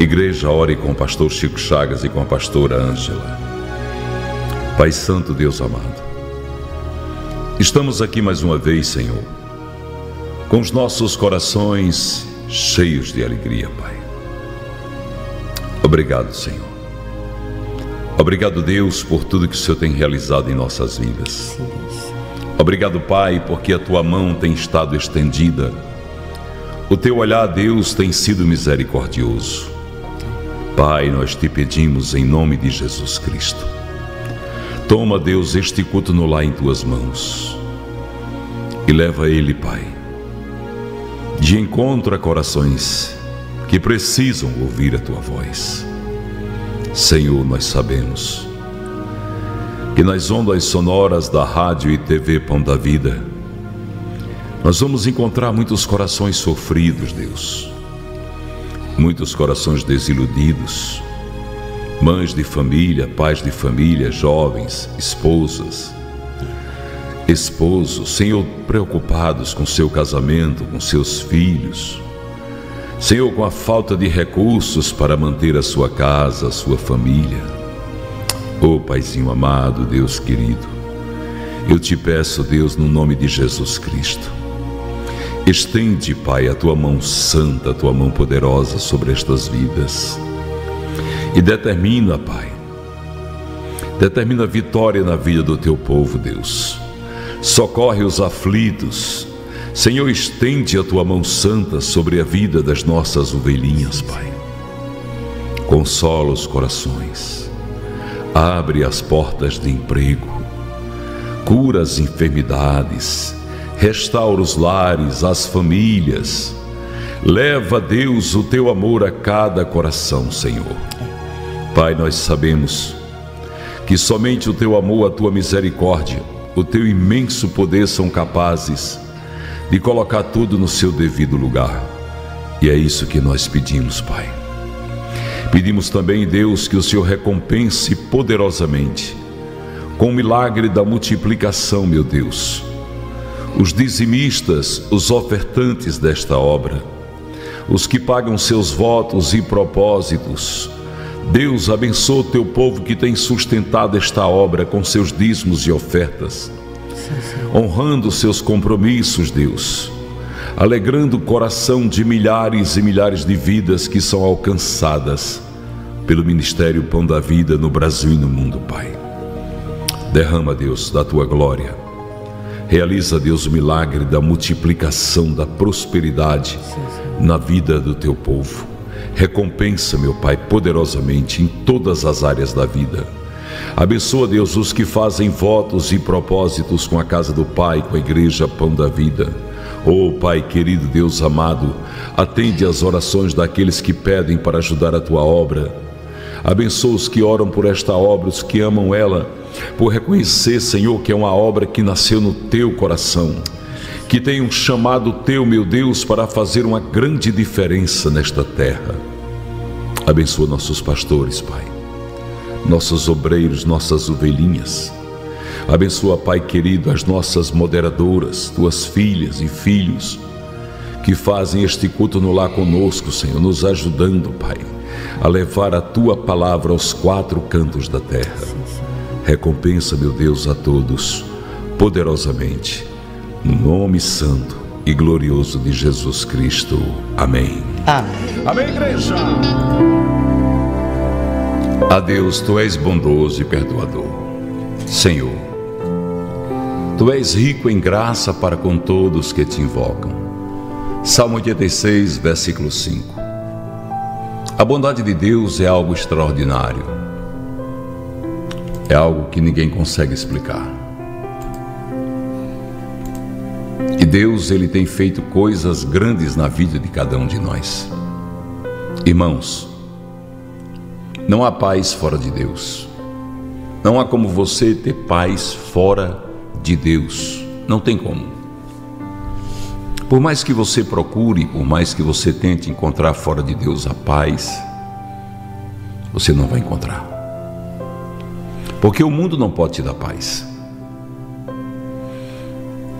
Igreja, ore com o pastor Chico Chagas e com a pastora Ângela. Pai Santo, Deus amado, estamos aqui mais uma vez, Senhor, com os nossos corações cheios de alegria, Pai. Obrigado, Senhor. Obrigado, Deus, por tudo que o Senhor tem realizado em nossas vidas. Obrigado, Pai, porque a tua mão tem estado estendida. O teu olhar, Deus, tem sido misericordioso. Pai, nós te pedimos em nome de Jesus Cristo. Toma, Deus, este culto no lar em tuas mãos e leva ele, Pai, de encontro a corações que precisam ouvir a tua voz. Senhor, nós sabemos que nas ondas sonoras da rádio e TV Pão da Vida, nós vamos encontrar muitos corações sofridos, Deus muitos corações desiludidos, mães de família, pais de família, jovens, esposas, esposos, Senhor, preocupados com seu casamento, com seus filhos, Senhor, com a falta de recursos para manter a sua casa, a sua família. Oh, Paizinho amado, Deus querido, eu te peço, Deus, no nome de Jesus Cristo, Estende, Pai, a tua mão santa, a tua mão poderosa sobre estas vidas. E determina, Pai, determina vitória na vida do teu povo, Deus. Socorre os aflitos. Senhor, estende a tua mão santa sobre a vida das nossas ovelhinhas, Pai. Consola os corações. Abre as portas de emprego. Cura as enfermidades restaura os lares, as famílias. Leva, Deus, o teu amor a cada coração, Senhor. Pai, nós sabemos que somente o teu amor, a tua misericórdia, o teu imenso poder são capazes de colocar tudo no seu devido lugar. E é isso que nós pedimos, Pai. Pedimos também, Deus, que o Senhor recompense poderosamente com o milagre da multiplicação, meu Deus os dizimistas, os ofertantes desta obra, os que pagam seus votos e propósitos. Deus abençoa o teu povo que tem sustentado esta obra com seus dízimos e ofertas, honrando seus compromissos, Deus, alegrando o coração de milhares e milhares de vidas que são alcançadas pelo Ministério Pão da Vida no Brasil e no mundo, Pai. Derrama, Deus, da tua glória Realiza, Deus, o milagre da multiplicação, da prosperidade na vida do teu povo. Recompensa, meu Pai, poderosamente em todas as áreas da vida. Abençoa, Deus, os que fazem votos e propósitos com a casa do Pai, com a igreja Pão da Vida. Oh, Pai querido, Deus amado, atende as orações daqueles que pedem para ajudar a tua obra. Abençoa os que oram por esta obra, os que amam ela por reconhecer, Senhor, que é uma obra que nasceu no teu coração, que tem um chamado teu, meu Deus, para fazer uma grande diferença nesta terra. Abençoa nossos pastores, Pai, nossos obreiros, nossas ovelhinhas. Abençoa, Pai querido, as nossas moderadoras, tuas filhas e filhos, que fazem este culto no lar conosco, Senhor, nos ajudando, Pai, a levar a tua palavra aos quatro cantos da terra. Recompensa, meu Deus, a todos poderosamente, no nome santo e glorioso de Jesus Cristo. Amém. Amém. Amém, igreja. A Deus, tu és bondoso e perdoador. Senhor, tu és rico em graça para com todos que te invocam. Salmo 86, versículo 5. A bondade de Deus é algo extraordinário é algo que ninguém consegue explicar. E Deus, ele tem feito coisas grandes na vida de cada um de nós. Irmãos, não há paz fora de Deus. Não há como você ter paz fora de Deus. Não tem como. Por mais que você procure, por mais que você tente encontrar fora de Deus a paz, você não vai encontrar. Porque o mundo não pode te dar paz.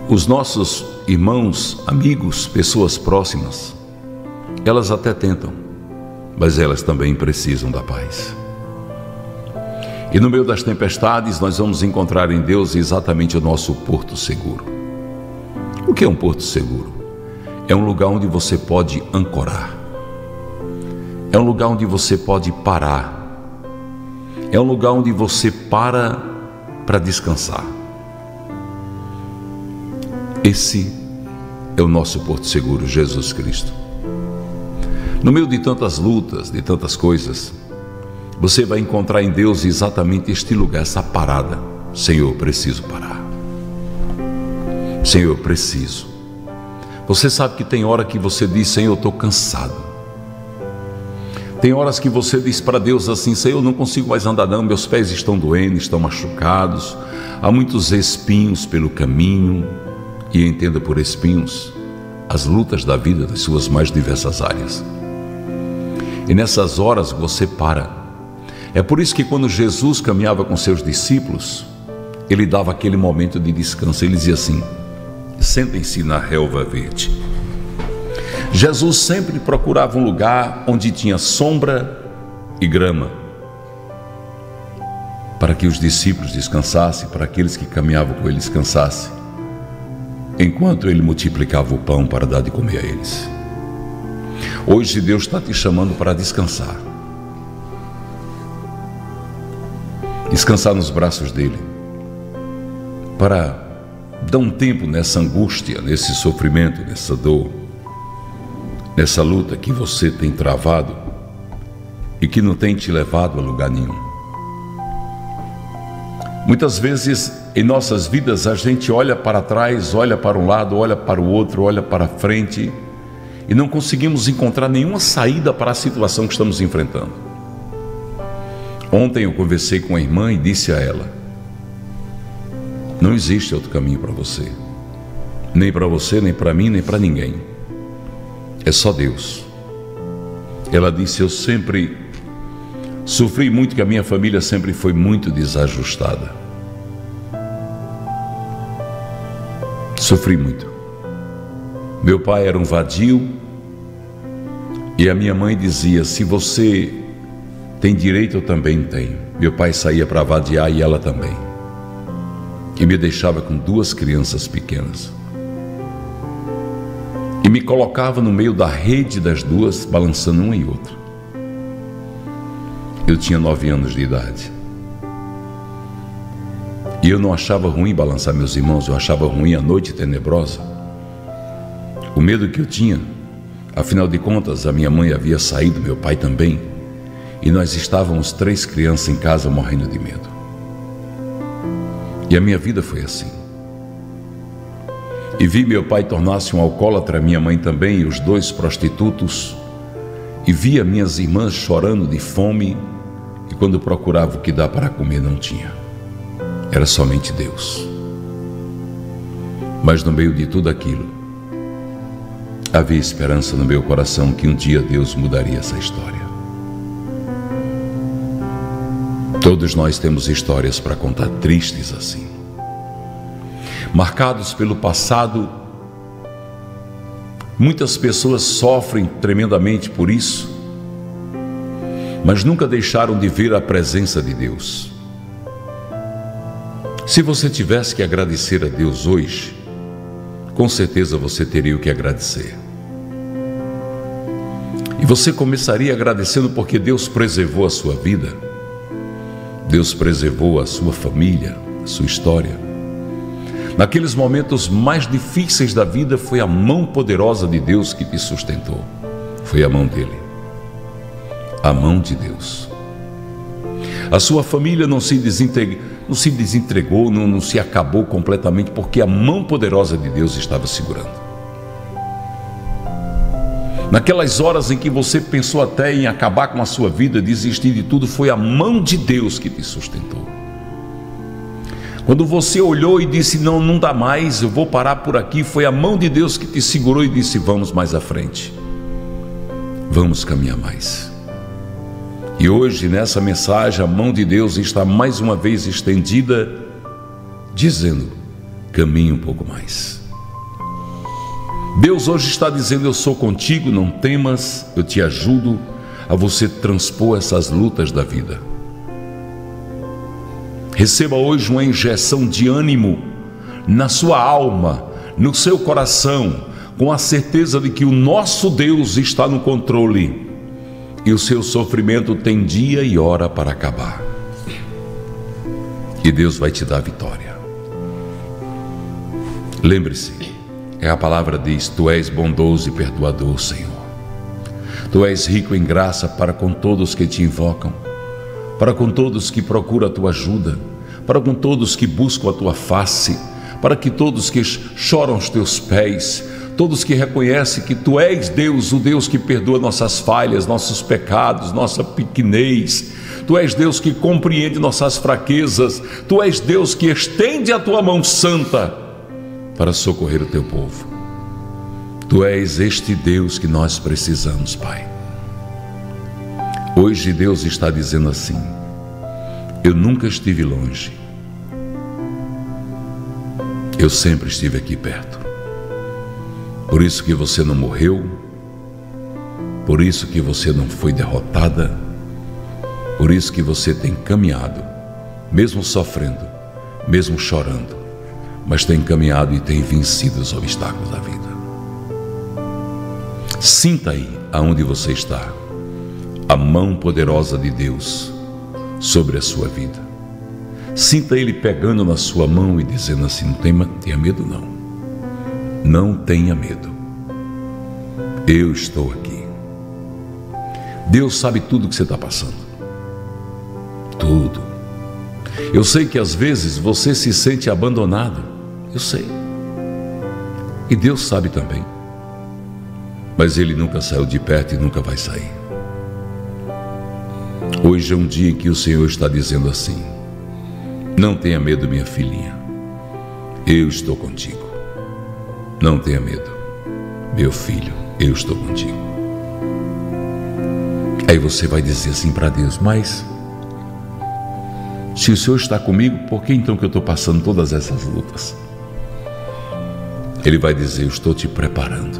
Os nossos irmãos, amigos, pessoas próximas, elas até tentam, mas elas também precisam da paz. E no meio das tempestades, nós vamos encontrar em Deus exatamente o nosso porto seguro. O que é um porto seguro? É um lugar onde você pode ancorar. É um lugar onde você pode parar. É um lugar onde você para para descansar. Esse é o nosso porto seguro, Jesus Cristo. No meio de tantas lutas, de tantas coisas, você vai encontrar em Deus exatamente este lugar, essa parada. Senhor, preciso parar. Senhor, preciso. Você sabe que tem hora que você diz, Senhor, eu estou cansado. Tem horas que você diz para Deus assim, Senhor, eu não consigo mais andar não, meus pés estão doendo, estão machucados, há muitos espinhos pelo caminho, e entenda por espinhos as lutas da vida das suas mais diversas áreas. E nessas horas você para. É por isso que quando Jesus caminhava com seus discípulos, ele dava aquele momento de descanso. Ele dizia assim: sentem-se na relva verde. Jesus sempre procurava um lugar onde tinha sombra e grama, para que os discípulos descansassem, para aqueles que caminhavam com ele descansassem, enquanto ele multiplicava o pão para dar de comer a eles. Hoje Deus está te chamando para descansar. Descansar nos braços dele. Para dar um tempo nessa angústia, nesse sofrimento, nessa dor, nessa luta que você tem travado e que não tem te levado a lugar nenhum. Muitas vezes em nossas vidas a gente olha para trás, olha para um lado, olha para o outro, olha para frente e não conseguimos encontrar nenhuma saída para a situação que estamos enfrentando. Ontem eu conversei com a irmã e disse a ela: Não existe outro caminho para você, nem para você, nem para mim, nem para ninguém. É só Deus. Ela disse: Eu sempre sofri muito, que a minha família sempre foi muito desajustada. Sofri muito. Meu pai era um vadio, e a minha mãe dizia: Se você tem direito, eu também tenho. Meu pai saía para vadiar e ela também. E me deixava com duas crianças pequenas. E me colocava no meio da rede das duas, balançando uma e outra. Eu tinha nove anos de idade. E eu não achava ruim balançar meus irmãos, eu achava ruim a noite tenebrosa. O medo que eu tinha Afinal de contas, a minha mãe havia saído, meu pai também, e nós estávamos três crianças em casa morrendo de medo. E a minha vida foi assim. E vi meu pai tornar-se um alcoólatra, minha mãe também, e os dois prostitutos. E via minhas irmãs chorando de fome, e quando procurava o que dá para comer, não tinha. Era somente Deus. Mas no meio de tudo aquilo, Havia esperança no meu coração que um dia Deus mudaria essa história. Todos nós temos histórias para contar tristes assim. Marcados pelo passado, muitas pessoas sofrem tremendamente por isso, mas nunca deixaram de ver a presença de Deus. Se você tivesse que agradecer a Deus hoje, com certeza você teria o que agradecer. E você começaria agradecendo porque Deus preservou a sua vida, Deus preservou a sua família, a sua história. Naqueles momentos mais difíceis da vida, foi a mão poderosa de Deus que te sustentou. Foi a mão dele. A mão de Deus. A sua família não se não se desentregou, não, não se acabou completamente, porque a mão poderosa de Deus estava segurando. Naquelas horas em que você pensou até em acabar com a sua vida, desistir de tudo, foi a mão de Deus que te sustentou. Quando você olhou e disse: Não, não dá mais, eu vou parar por aqui, foi a mão de Deus que te segurou e disse: Vamos mais à frente, vamos caminhar mais. E hoje, nessa mensagem, a mão de Deus está mais uma vez estendida, dizendo: caminhe um pouco mais. Deus hoje está dizendo: Eu sou contigo, não temas, eu te ajudo. a você transpor essas lutas da vida. Receba hoje uma injeção de ânimo na sua alma, no seu coração, com a certeza de que o nosso Deus está no controle e o seu sofrimento tem dia e hora para acabar. E Deus vai te dar vitória. Lembre-se, é a palavra diz: Tu és bondoso e perdoador, Senhor. Tu és rico em graça para com todos que te invocam, para com todos que procuram a tua ajuda, para com todos que buscam a tua face, para que todos que choram aos teus pés, todos que reconhecem que tu és Deus, o Deus que perdoa nossas falhas, nossos pecados, nossa pequenez. Tu és Deus que compreende nossas fraquezas. Tu és Deus que estende a tua mão santa para socorrer o teu povo. Tu és este Deus que nós precisamos, Pai. Hoje Deus está dizendo assim: Eu nunca estive longe, eu sempre estive aqui perto. Por isso que você não morreu, por isso que você não foi derrotada, por isso que você tem caminhado, mesmo sofrendo, mesmo chorando, mas tem caminhado e tem vencido os obstáculos da vida. Sinta aí aonde você está a mão poderosa de Deus sobre a sua vida. Sinta Ele pegando na sua mão e dizendo assim: não tenha, tenha medo, não. Não tenha medo. Eu estou aqui. Deus sabe tudo que você está passando. Tudo. Eu sei que às vezes você se sente abandonado. Eu sei. E Deus sabe também. Mas Ele nunca saiu de perto e nunca vai sair. Hoje é um dia em que o Senhor está dizendo assim: Não tenha medo, minha filhinha. Eu estou contigo. Não tenha medo, meu filho. Eu estou contigo. Aí você vai dizer assim para Deus: Mas se o Senhor está comigo, por que então que eu estou passando todas essas lutas? Ele vai dizer: Eu estou te preparando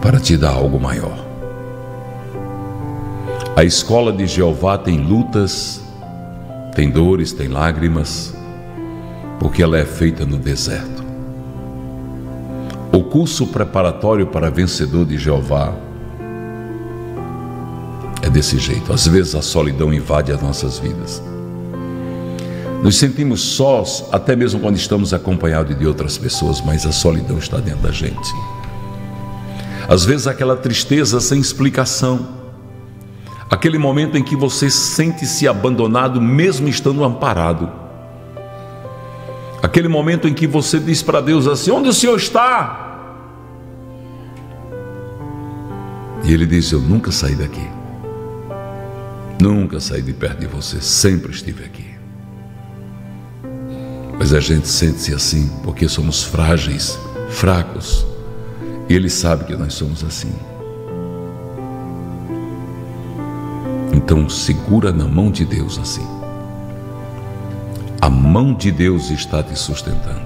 para te dar algo maior. A escola de Jeová tem lutas, tem dores, tem lágrimas, porque ela é feita no deserto. O curso preparatório para vencedor de Jeová é desse jeito. Às vezes a solidão invade as nossas vidas. Nos sentimos sós, até mesmo quando estamos acompanhados de outras pessoas, mas a solidão está dentro da gente. Às vezes aquela tristeza sem explicação, aquele momento em que você sente-se abandonado, mesmo estando amparado. Aquele momento em que você diz para Deus assim: Onde o Senhor está? E Ele diz: Eu nunca saí daqui, nunca saí de perto de você, sempre estive aqui. Mas a gente sente-se assim porque somos frágeis, fracos. E Ele sabe que nós somos assim. Então segura na mão de Deus assim. A mão de Deus está te sustentando.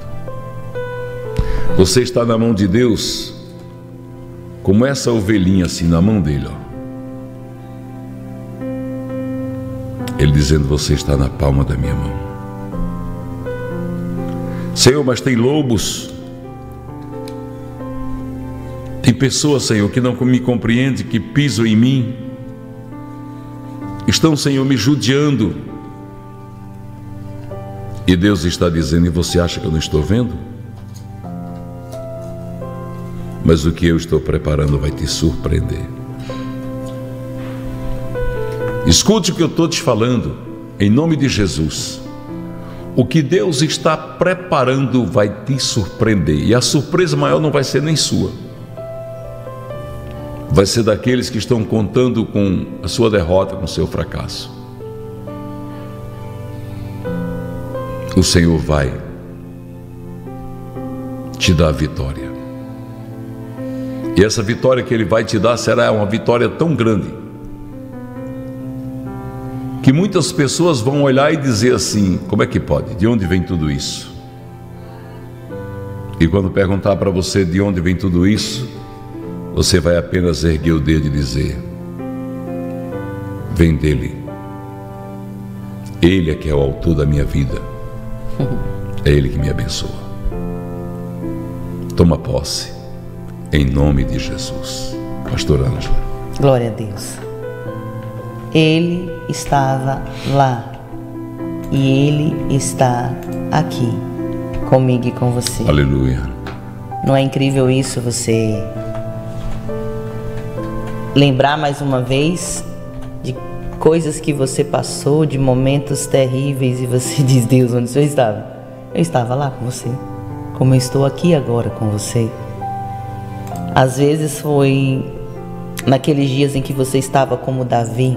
Você está na mão de Deus como essa ovelhinha assim na mão dele, ó. Ele dizendo: Você está na palma da minha mão. Senhor, mas tem lobos. Tem pessoas, Senhor, que não me compreendem, que pisam em mim. Estão, Senhor, me judiando. E Deus está dizendo, e você acha que eu não estou vendo? Mas o que eu estou preparando vai te surpreender. Escute o que eu estou te falando, em nome de Jesus. O que Deus está preparando vai te surpreender, e a surpresa maior não vai ser nem sua, vai ser daqueles que estão contando com a sua derrota, com o seu fracasso. O Senhor vai te dar a vitória, e essa vitória que Ele vai te dar será uma vitória tão grande que muitas pessoas vão olhar e dizer assim: como é que pode? De onde vem tudo isso? E quando perguntar para você de onde vem tudo isso, você vai apenas erguer o dedo e dizer: Vem dele. Ele é que é o autor da minha vida. É ele que me abençoa. Toma posse, em nome de Jesus. Pastor Ângela. Glória a Deus. Ele estava lá e ele está aqui comigo e com você. Aleluia. Não é incrível isso você lembrar mais uma vez de coisas que você passou, de momentos terríveis e você diz: Deus, onde você estava? Eu estava lá com você, como eu estou aqui agora com você. Às vezes foi naqueles dias em que você estava como Davi,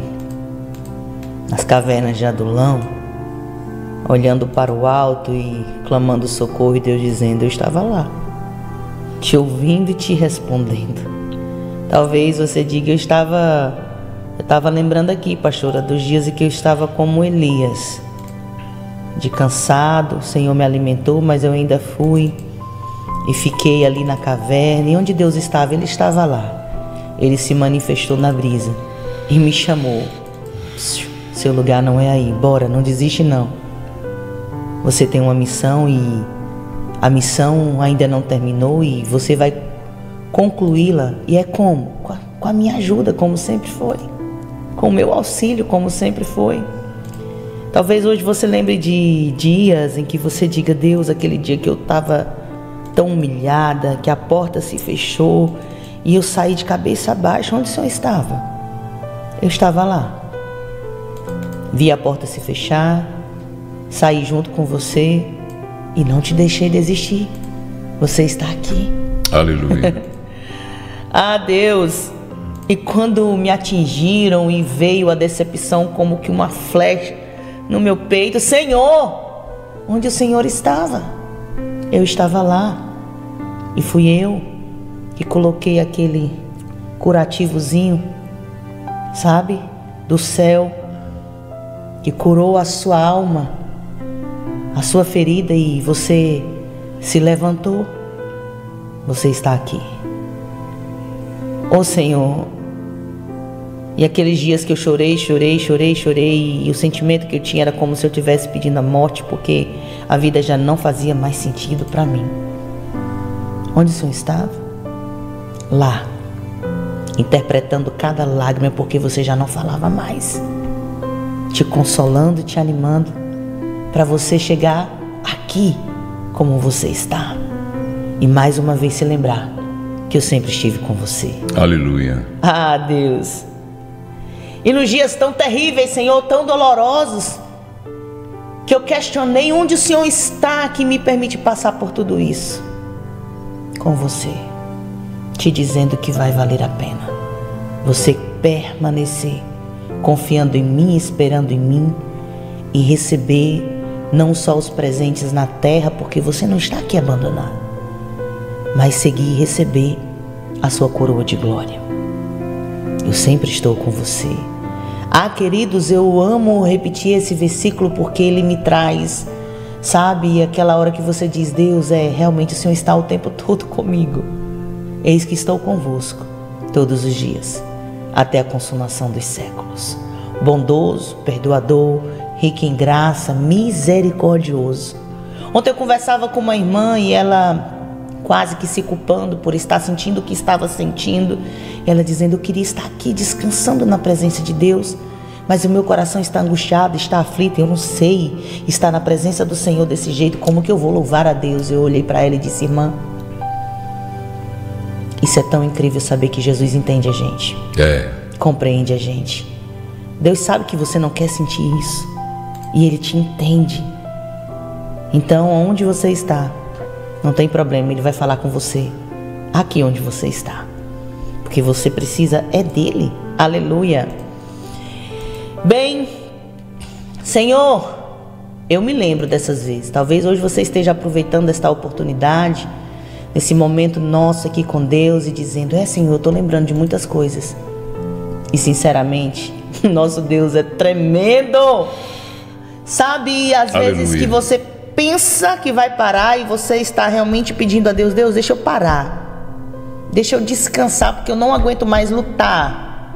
nas cavernas de Adulão, olhando para o alto e clamando socorro, e Deus dizendo: Eu estava lá, te ouvindo e te respondendo. Talvez você diga: Eu estava. Eu estava lembrando aqui, pastora, dos dias em que eu estava como Elias, de cansado, o Senhor me alimentou, mas eu ainda fui e fiquei ali na caverna. E onde Deus estava? Ele estava lá. Ele se manifestou na brisa e me chamou. Seu lugar não é aí, bora, não desiste não. Você tem uma missão e a missão ainda não terminou e você vai concluí-la. E é como? Com a, com a minha ajuda, como sempre foi. Com o meu auxílio, como sempre foi. Talvez hoje você lembre de dias em que você diga, Deus, aquele dia que eu estava tão humilhada, que a porta se fechou e eu saí de cabeça baixa. Onde o Senhor estava? Eu estava lá. Vi a porta se fechar, saí junto com você e não te deixei desistir. Você está aqui. Aleluia. ah, Deus. E quando me atingiram e veio a decepção como que uma flecha no meu peito, Senhor, onde o Senhor estava? Eu estava lá. E fui eu que coloquei aquele curativozinho, sabe, do céu, que curou a sua alma, a sua ferida e você se levantou. Você está aqui. Ô oh, Senhor, e aqueles dias que eu chorei, chorei, chorei, chorei, e o sentimento que eu tinha era como se eu estivesse pedindo a morte, porque a vida já não fazia mais sentido para mim. Onde o Senhor estava? Lá, interpretando cada lágrima, porque você já não falava mais, te consolando, te animando, para você chegar aqui como você está, e mais uma vez se lembrar que eu sempre estive com você. Aleluia. Ah, Deus. E nos dias tão terríveis, Senhor, tão dolorosos, que eu questionei onde o Senhor está que me permite passar por tudo isso. Com você, te dizendo que vai valer a pena. Você permanecer confiando em mim, esperando em mim e receber não só os presentes na terra, porque você não está aqui abandonado mas seguir e receber a sua coroa de glória. Eu sempre estou com você. Ah, queridos, eu amo repetir esse versículo porque ele me traz, sabe, aquela hora que você diz: Deus, é realmente o Senhor está o tempo todo comigo. Eis que estou convosco todos os dias, até a consumação dos séculos. Bondoso, perdoador, rico em graça, misericordioso. Ontem eu conversava com uma irmã e ela quase que se culpando por estar sentindo o que estava sentindo. Ela dizendo: Eu queria estar aqui descansando na presença de Deus, mas o meu coração está angustiado, está aflito. Eu não sei estar na presença do Senhor desse jeito. Como que eu vou louvar a Deus? Eu olhei para ela e disse: Irmã, isso é tão incrível saber que Jesus entende a gente. É. Compreende a gente. Deus sabe que você não quer sentir isso. E Ele te entende. Então, onde você está? Não tem problema, ele vai falar com você aqui onde você está. Porque você precisa é dele. Aleluia. Bem, Senhor, eu me lembro dessas vezes. Talvez hoje você esteja aproveitando esta oportunidade, nesse momento nosso aqui com Deus e dizendo: É, Senhor, eu estou lembrando de muitas coisas. E sinceramente, nosso Deus é tremendo. Sabe, às Aleluia. vezes que você pensa que vai parar e você está realmente pedindo a Deus: Deus, deixa eu parar. Deixa eu descansar porque eu não aguento mais lutar.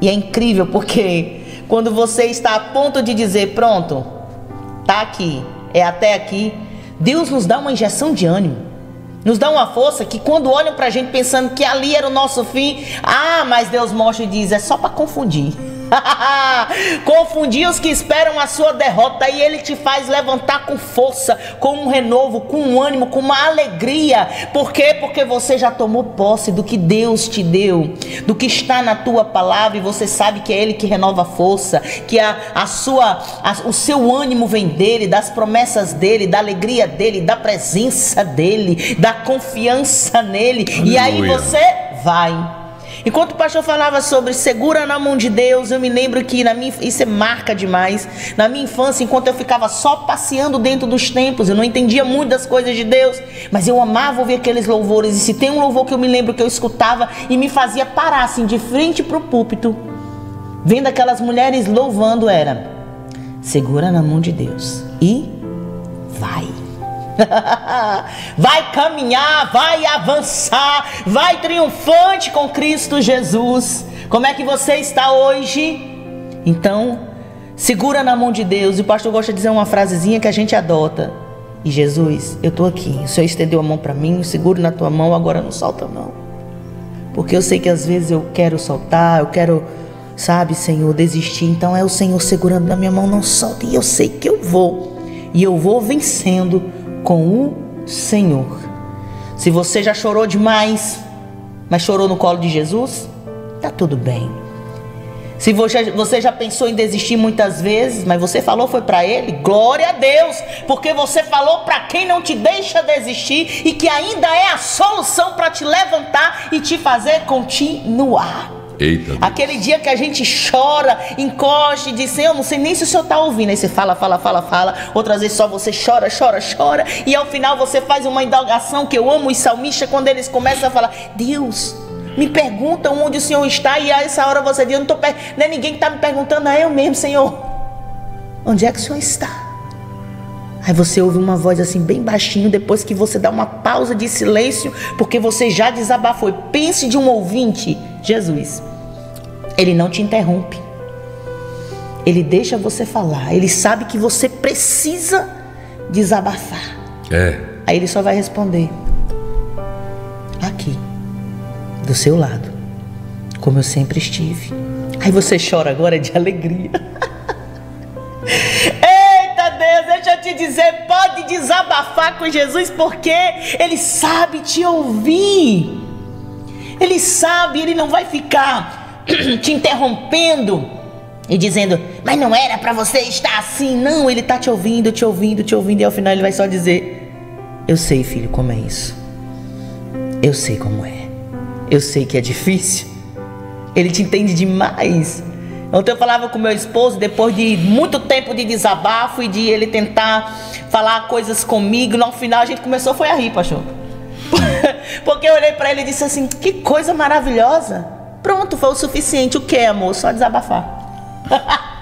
E é incrível porque quando você está a ponto de dizer, pronto, tá aqui, é até aqui, Deus nos dá uma injeção de ânimo. Nos dá uma força que quando olham pra gente pensando que ali era o nosso fim, ah, mas Deus mostra e diz, é só para confundir. Confundir os que esperam a sua derrota e ele te faz levantar com força, com um renovo, com um ânimo, com uma alegria. Por quê? Porque você já tomou posse do que Deus te deu, do que está na tua palavra e você sabe que é ele que renova a força, que a, a sua a, o seu ânimo vem dele, das promessas dele, da alegria dele, da presença dele, da confiança nele. Aleluia. E aí você vai Enquanto o pastor falava sobre segura na mão de Deus, eu me lembro que na minha isso é marca demais. Na minha infância, enquanto eu ficava só passeando dentro dos templos, eu não entendia muito das coisas de Deus, mas eu amava ouvir aqueles louvores. E se tem um louvor que eu me lembro que eu escutava e me fazia parar assim de frente para o púlpito, vendo aquelas mulheres louvando, era segura na mão de Deus e vai. vai caminhar, vai avançar, vai triunfante com Cristo Jesus. Como é que você está hoje? Então, segura na mão de Deus. E o pastor gosta de dizer uma frasezinha que a gente adota. E Jesus, eu estou aqui. O Senhor estendeu a mão para mim, seguro na tua mão, agora não solta não. Porque eu sei que às vezes eu quero soltar, eu quero, sabe, Senhor, desistir. Então é o Senhor segurando na minha mão, não solta. E eu sei que eu vou. E eu vou vencendo com o Senhor. Se você já chorou demais, mas chorou no colo de Jesus, tá tudo bem. Se você já pensou em desistir muitas vezes, mas você falou foi para ele, glória a Deus, porque você falou para quem não te deixa desistir e que ainda é a solução para te levantar e te fazer continuar. Eita Aquele dia que a gente chora, encosta e diz, Senhor, não sei nem se o Senhor está ouvindo. Aí você fala, fala, fala, fala. Outras vezes só você chora, chora, chora. E ao final você faz uma indagação que eu amo os salmistas quando eles começam a falar, Deus, me perguntam onde o Senhor está. E a essa hora você diz, eu não tô per... não é ninguém que está me perguntando, é eu mesmo, Senhor. Onde é que o Senhor está? Aí você ouve uma voz assim bem baixinho depois que você dá uma pausa de silêncio, porque você já desabafou. Pense de um ouvinte, Jesus. Ele não te interrompe. Ele deixa você falar. Ele sabe que você precisa desabafar. É. Aí ele só vai responder: Aqui, do seu lado, como eu sempre estive. Aí você chora agora de alegria. deixa eu te dizer, pode desabafar com Jesus, porque Ele sabe te ouvir. Ele sabe, Ele não vai ficar te interrompendo e dizendo, mas não era para você estar assim. Não, Ele está te ouvindo, te ouvindo, te ouvindo, e ao final Ele vai só dizer: Eu sei, filho, como é isso. Eu sei como é. Eu sei que é difícil. Ele te entende demais. Ontem eu falava com meu esposo, depois de muito tempo de desabafo e de ele tentar falar coisas comigo, no final a gente começou foi a rir, pastor. Porque eu olhei para ele e disse assim: Que coisa maravilhosa. Pronto, foi o suficiente. O que, amor? Só desabafar.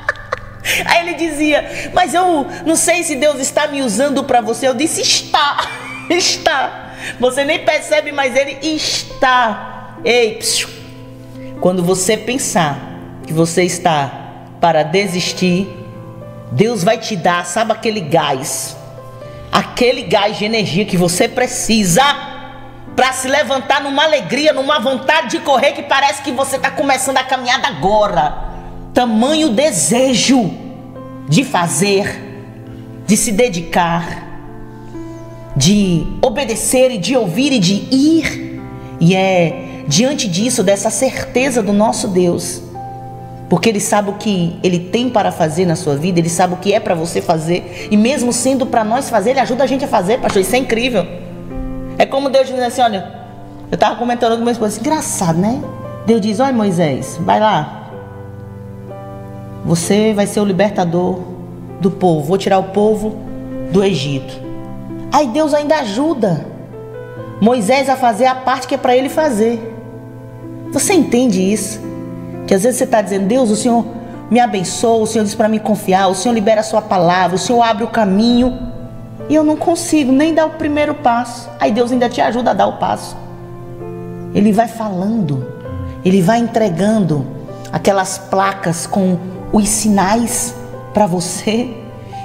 Aí ele dizia: Mas eu não sei se Deus está me usando para você. Eu disse: Está, está. Você nem percebe, mas ele está. Ei, psiu. quando você pensar que você está para desistir, Deus vai te dar, sabe aquele gás, aquele gás de energia que você precisa para se levantar numa alegria, numa vontade de correr que parece que você está começando a caminhada agora. Tamanho desejo de fazer, de se dedicar, de obedecer e de ouvir e de ir. E é diante disso, dessa certeza do nosso Deus, porque ele sabe o que ele tem para fazer na sua vida, ele sabe o que é para você fazer, e mesmo sendo para nós fazer, ele ajuda a gente a fazer, pastor. Isso é incrível. É como Deus diz assim: olha, eu estava comentando com meu esposo, engraçado, né? Deus diz: olha, Moisés, vai lá, você vai ser o libertador do povo, vou tirar o povo do Egito. Aí Deus ainda ajuda Moisés a fazer a parte que é para ele fazer. Você entende isso? Que às vezes você está dizendo, Deus, o Senhor me abençoa, o Senhor diz para mim confiar, o Senhor libera a sua palavra, o Senhor abre o caminho. E eu não consigo nem dar o primeiro passo. Aí Deus ainda te ajuda a dar o passo. Ele vai falando, ele vai entregando aquelas placas com os sinais para você.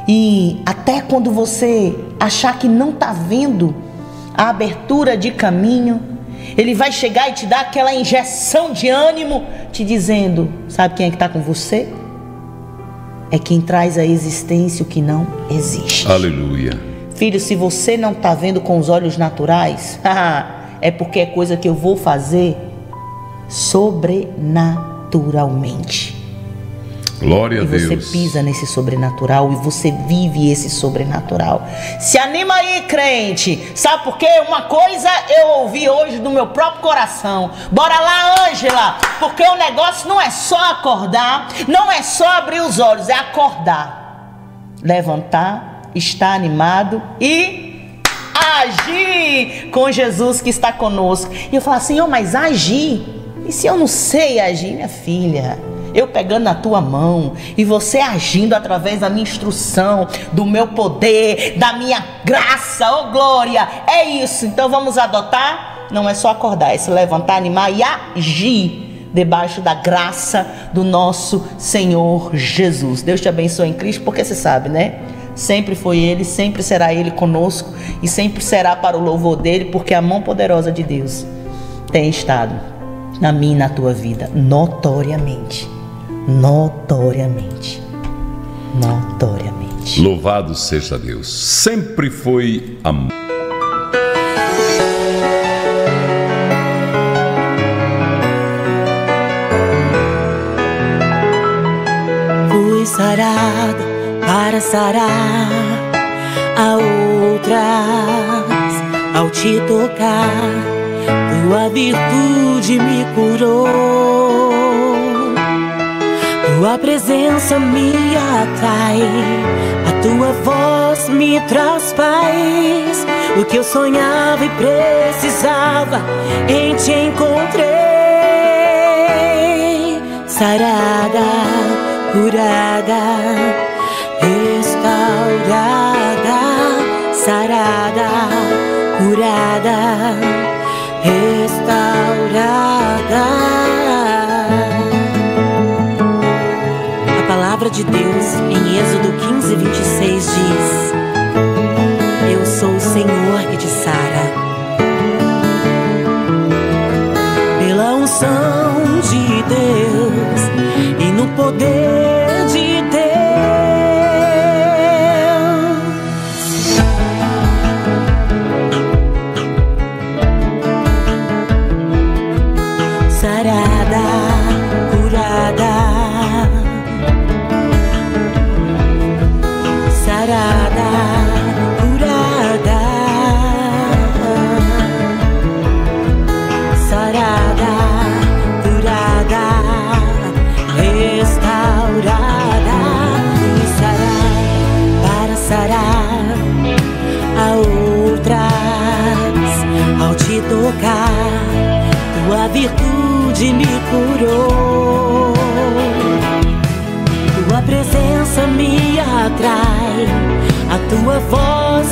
E até quando você achar que não está vendo a abertura de caminho, ele vai chegar e te dar aquela injeção de ânimo, te dizendo: Sabe quem é que está com você? É quem traz à existência o que não existe. Aleluia. Filho, se você não está vendo com os olhos naturais, é porque é coisa que eu vou fazer sobrenaturalmente. Glória a e Deus. você pisa nesse sobrenatural e você vive esse sobrenatural. Se anima aí, crente. Sabe por quê? Uma coisa eu ouvi hoje do meu próprio coração. Bora lá, Ângela, porque o negócio não é só acordar, não é só abrir os olhos, é acordar, levantar, estar animado e agir com Jesus que está conosco. E eu falo, Senhor, mas agir? E se eu não sei agir, minha filha? eu pegando na tua mão e você agindo através da minha instrução, do meu poder, da minha graça, oh glória, é isso. Então vamos adotar? Não é só acordar, é se levantar, animar e agir debaixo da graça do nosso Senhor Jesus. Deus te abençoe em Cristo, porque você sabe, né? Sempre foi Ele, sempre será Ele conosco e sempre será para o louvor dele, porque a mão poderosa de Deus tem estado na minha e na tua vida, notoriamente notoriamente. Notoriamente. Louvado seja Deus. Sempre foi amor. Fui sarado para sarar a outras ao te tocar. Tua virtude me curou. Tua presença me atrai, a tua voz me traz paz. O que eu sonhava e precisava, em te encontrei. Sarada, curada, restaurada. Sarada, curada, restaurada. palavra de Deus em Êxodo 15, 26 diz: Eu sou o Senhor que te sara. Pela unção de Deus e no poder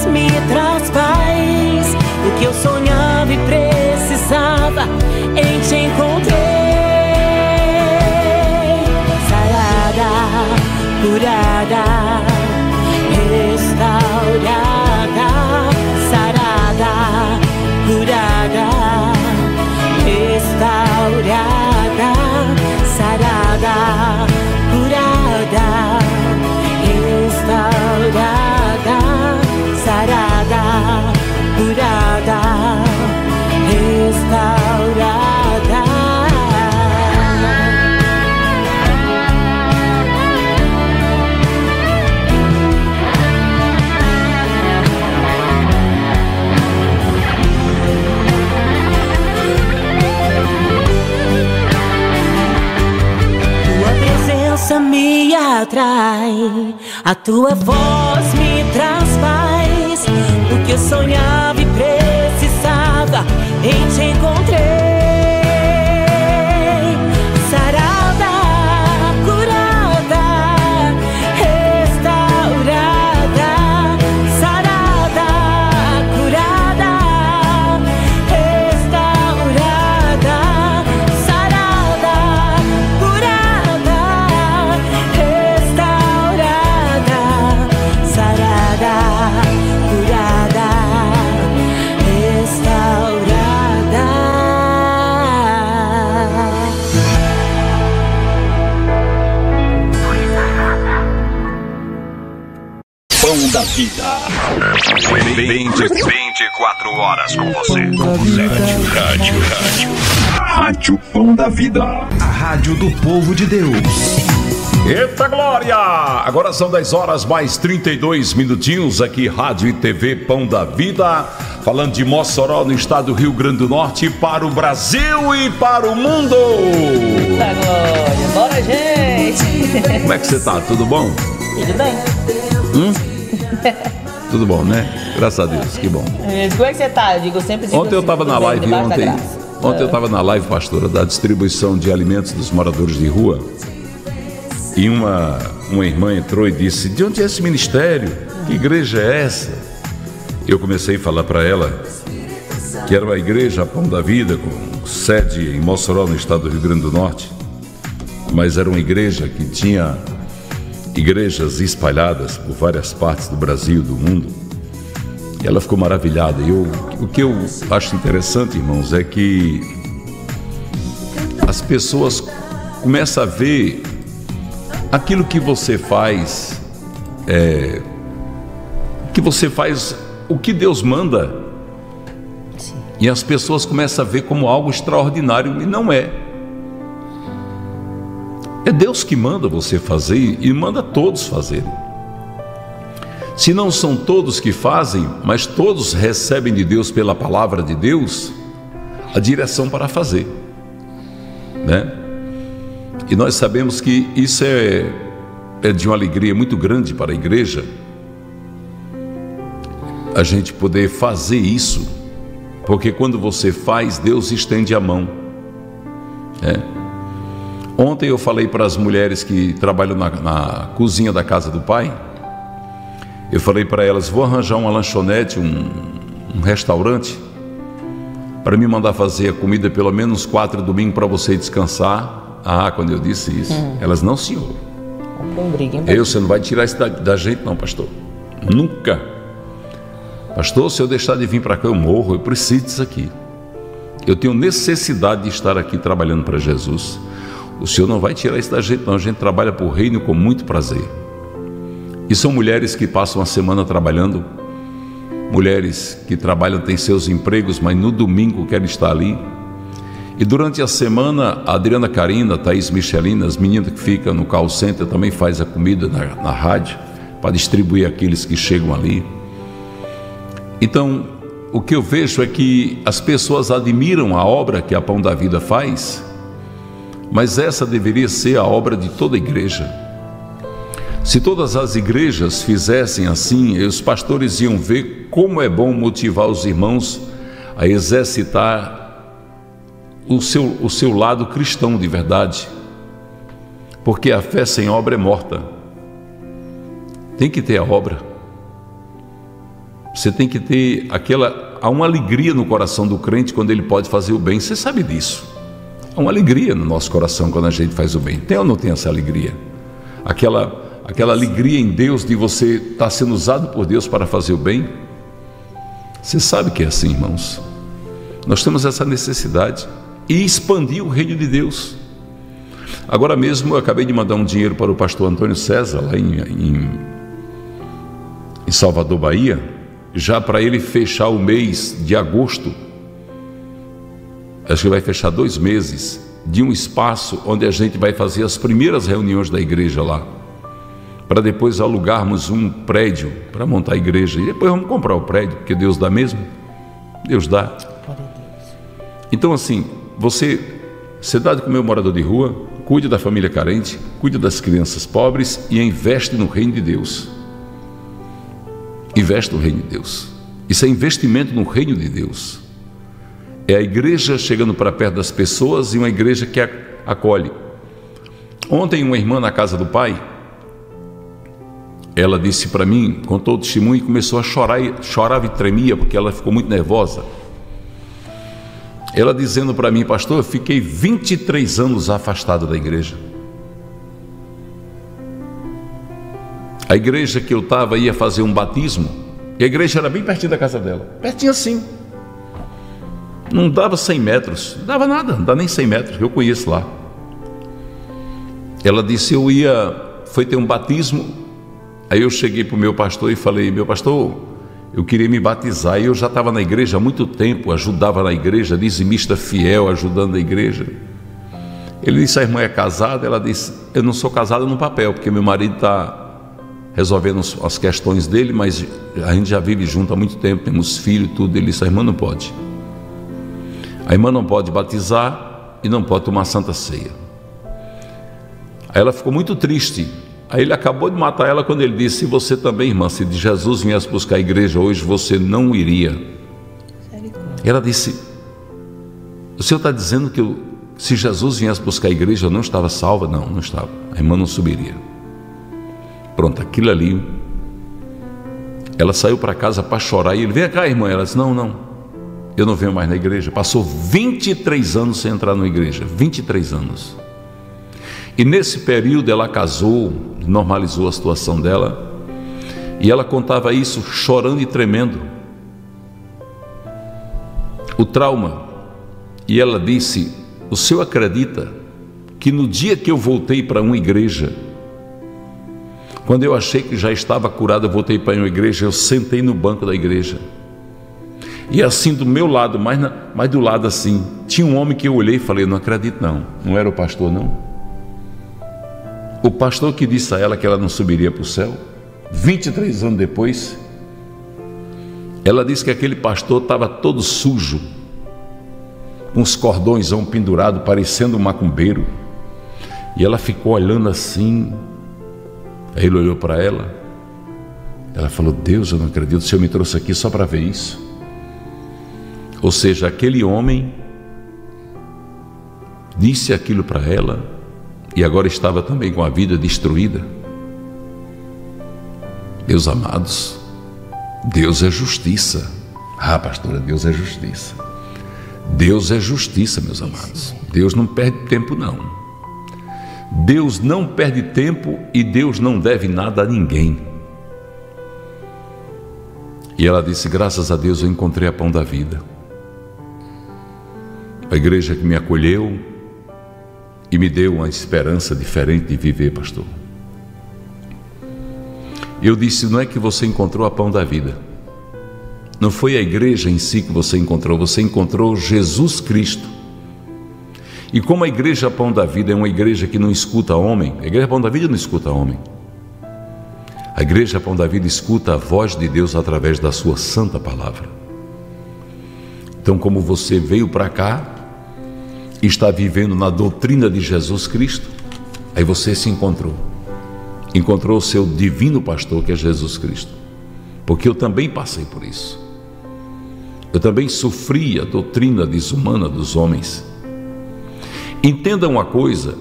mientras vas. Atrai, a tua voz me traz paz. O que eu sonhava e precisava, em te encontrei. Horas com você. Rádio, rádio, rádio. Rádio Pão da Vida. A rádio do povo de Deus. Eita glória! Agora são 10 horas mais 32 minutinhos aqui, Rádio e TV Pão da Vida, falando de Mossoró, no estado do Rio Grande do Norte, para o Brasil e para o mundo! Eita glória! Bora, gente! Como é que você tá? Tudo bom? Tudo bem? Hum? Tudo bom, né? Graças a Deus, que bom. Como é que você tá? Eu digo sempre digo Ontem eu assim, estava na tudo bem, live, ontem, ontem eu estava na live, pastora, da distribuição de alimentos dos moradores de rua. E uma, uma irmã entrou e disse: De onde é esse ministério? Que igreja é essa? Eu comecei a falar para ela que era uma igreja Pão da Vida, com sede em Mossoró, no estado do Rio Grande do Norte. Mas era uma igreja que tinha igrejas espalhadas por várias partes do Brasil, do mundo. E ela ficou maravilhada. E eu, o que eu acho interessante, irmãos, é que as pessoas começam a ver aquilo que você faz, é, que você faz o que Deus manda. E as pessoas começam a ver como algo extraordinário e não é. É Deus que manda você fazer e manda todos fazerem. Se não são todos que fazem, mas todos recebem de Deus pela palavra de Deus a direção para fazer, né? E nós sabemos que isso é, é de uma alegria muito grande para a igreja, a gente poder fazer isso, porque quando você faz, Deus estende a mão. né? Ontem eu falei para as mulheres que trabalham na, na cozinha da casa do pai, eu falei para elas: vou arranjar uma lanchonete, um, um restaurante, para me mandar fazer a comida pelo menos quatro domingos para você descansar. Ah, quando eu disse isso, elas não, senhor. Briga, hein? Eu, você não vai tirar isso da, da gente, não, pastor. Nunca. Pastor, se eu deixar de vir para cá, eu morro. Eu preciso disso aqui. Eu tenho necessidade de estar aqui trabalhando para Jesus. O senhor não vai tirar isso da gente, não. A gente trabalha para o reino com muito prazer. E são mulheres que passam a semana trabalhando, mulheres que trabalham, têm seus empregos, mas no domingo querem estar ali. E durante a semana, a Adriana Carina, a Thaís Michelina, as meninas que ficam no call center também faz a comida na, na rádio para distribuir aqueles que chegam ali. Então, o que eu vejo é que as pessoas admiram a obra que a Pão da Vida faz, mas essa deveria ser a obra de toda a igreja. Se todas as igrejas fizessem assim, os pastores iam ver como é bom motivar os irmãos a exercitar o seu, o seu lado cristão de verdade. Porque a fé sem obra é morta. Tem que ter a obra. Você tem que ter aquela. Há uma alegria no coração do crente quando ele pode fazer o bem. Você sabe disso. Há uma alegria no nosso coração quando a gente faz o bem. Tem ou não tem essa alegria? Aquela, aquela alegria em Deus de você estar sendo usado por Deus para fazer o bem. Você sabe que é assim, irmãos. Nós temos essa necessidade e expandir o reino de Deus. Agora mesmo eu acabei de mandar um dinheiro para o pastor Antônio César, lá em, em, em Salvador, Bahia, já para ele fechar o mês de agosto. Acho que vai fechar dois meses de um espaço onde a gente vai fazer as primeiras reuniões da igreja lá. Para depois alugarmos um prédio para montar a igreja. E depois vamos comprar o prédio, porque Deus dá mesmo. Deus dá. Então, assim, você, você dá de comer o morador de rua, cuide da família carente, cuide das crianças pobres e investe no reino de Deus. Investe no reino de Deus. Isso é investimento no reino de Deus. É a igreja chegando para perto das pessoas e uma igreja que acolhe. Ontem, uma irmã na casa do pai, ela disse para mim, contou o testemunho e começou a chorar, chorava e tremia porque ela ficou muito nervosa. Ela dizendo para mim, pastor, eu fiquei 23 anos afastado da igreja. A igreja que eu estava ia fazer um batismo, e a igreja era bem pertinho da casa dela, pertinho assim. Não dava 100 metros, não dava nada, não dá nem 100 metros, eu conheço lá. Ela disse: Eu ia, foi ter um batismo, Aí eu cheguei para o meu pastor e falei: Meu pastor, eu queria me batizar. E eu já estava na igreja há muito tempo, ajudava na igreja, dizimista fiel, ajudando a igreja. Ele disse: A irmã é casada? Ela disse: Eu não sou casada no papel, porque meu marido está resolvendo as questões dele, mas a gente já vive junto há muito tempo, temos filho e tudo. Ele disse: A irmã não pode. A irmã não pode batizar e não pode tomar santa ceia. Aí ela ficou muito triste. Aí ele acabou de matar ela quando ele disse: Se você também, irmã, se de Jesus viesse buscar a igreja hoje, você não iria. Ela disse: O senhor está dizendo que eu, se Jesus viesse buscar a igreja, eu não estava salva? Não, não estava. A irmã não subiria. Pronto, aquilo ali. Ela saiu para casa para chorar e ele: Vem cá, irmã. Ela disse: Não, não eu não venho mais na igreja. Passou 23 anos sem entrar na igreja, 23 anos. E nesse período ela casou, normalizou a situação dela, e ela contava isso chorando e tremendo. O trauma. E ela disse: O senhor acredita que no dia que eu voltei para uma igreja, quando eu achei que já estava curado, eu voltei para uma igreja, eu sentei no banco da igreja. E assim do meu lado, mais, na, do lado assim, tinha um homem que eu olhei e falei: Não acredito, não. Não era o pastor, não. O pastor que disse a ela que ela não subiria para o céu, 23 anos depois, ela disse que aquele pastor estava todo sujo, com os cordões pendurados, parecendo um macumbeiro. E ela ficou olhando assim. Aí ele olhou para ela. Ela falou: Deus, eu não acredito, o Senhor me trouxe aqui só para ver isso. Ou seja, aquele homem disse aquilo para ela e agora estava também com a vida destruída. Meus amados, Deus é justiça. Ah, pastora, Deus é justiça. Deus é justiça, meus amados. Deus não perde tempo, não. Deus não perde tempo e Deus não deve nada a ninguém. E ela disse: Graças a Deus eu encontrei a pão da vida a igreja que me acolheu e me deu uma esperança diferente de viver, pastor. Eu disse: não é que você encontrou a pão da vida, não foi a igreja em si que você encontrou, você encontrou Jesus Cristo. E como a igreja Pão da Vida é uma igreja que não escuta homem, a igreja Pão da Vida não escuta homem. A igreja Pão da Vida escuta a voz de Deus através da sua santa palavra. Então, como você veio para cá, está vivendo na doutrina de Jesus Cristo, aí você se encontrou. Encontrou o seu divino pastor, que é Jesus Cristo. Porque eu também passei por isso. Eu também sofri a doutrina desumana dos homens. Entenda uma coisa: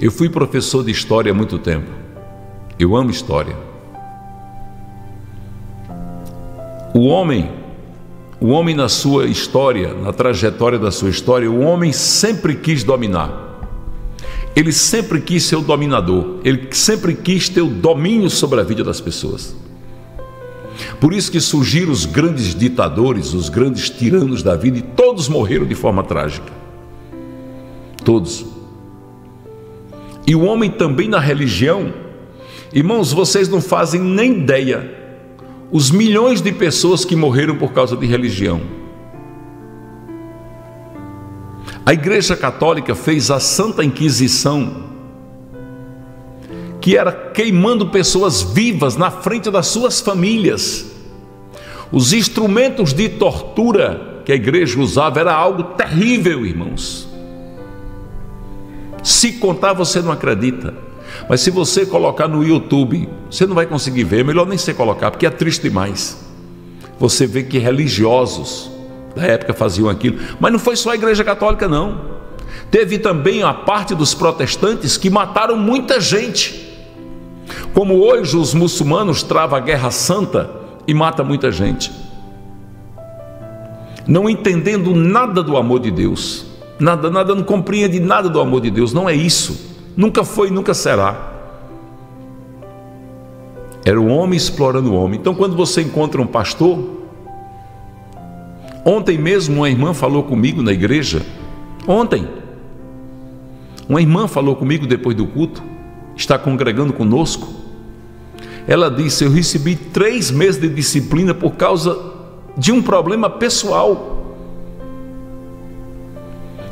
eu fui professor de história há muito tempo. Eu amo história. O homem o homem, na sua história, na trajetória da sua história, o homem sempre quis dominar. Ele sempre quis ser o dominador. Ele sempre quis ter o domínio sobre a vida das pessoas. Por isso que surgiram os grandes ditadores, os grandes tiranos da vida, e todos morreram de forma trágica. Todos. E o homem também na religião, irmãos, vocês não fazem nem ideia os milhões de pessoas que morreram por causa de religião. A Igreja Católica fez a Santa Inquisição, que era queimando pessoas vivas na frente das suas famílias. Os instrumentos de tortura que a igreja usava era algo terrível, irmãos. Se contar, você não acredita. Mas se você colocar no YouTube, você não vai conseguir ver, é melhor nem você colocar, porque é triste demais. Você vê que religiosos da época faziam aquilo, mas não foi só a Igreja Católica, não. Teve também a parte dos protestantes que mataram muita gente. Como hoje os muçulmanos travam a guerra santa e mata muita gente. Não entendendo nada do amor de Deus. Nada, nada, não compreende nada do amor de Deus, não é isso. Nunca foi, nunca será. Era o homem explorando o homem. Então, quando você encontra um pastor, ontem mesmo uma irmã falou comigo na igreja. Ontem, uma irmã falou comigo depois do culto, está congregando conosco. Ela disse: Eu recebi três meses de disciplina por causa de um problema pessoal.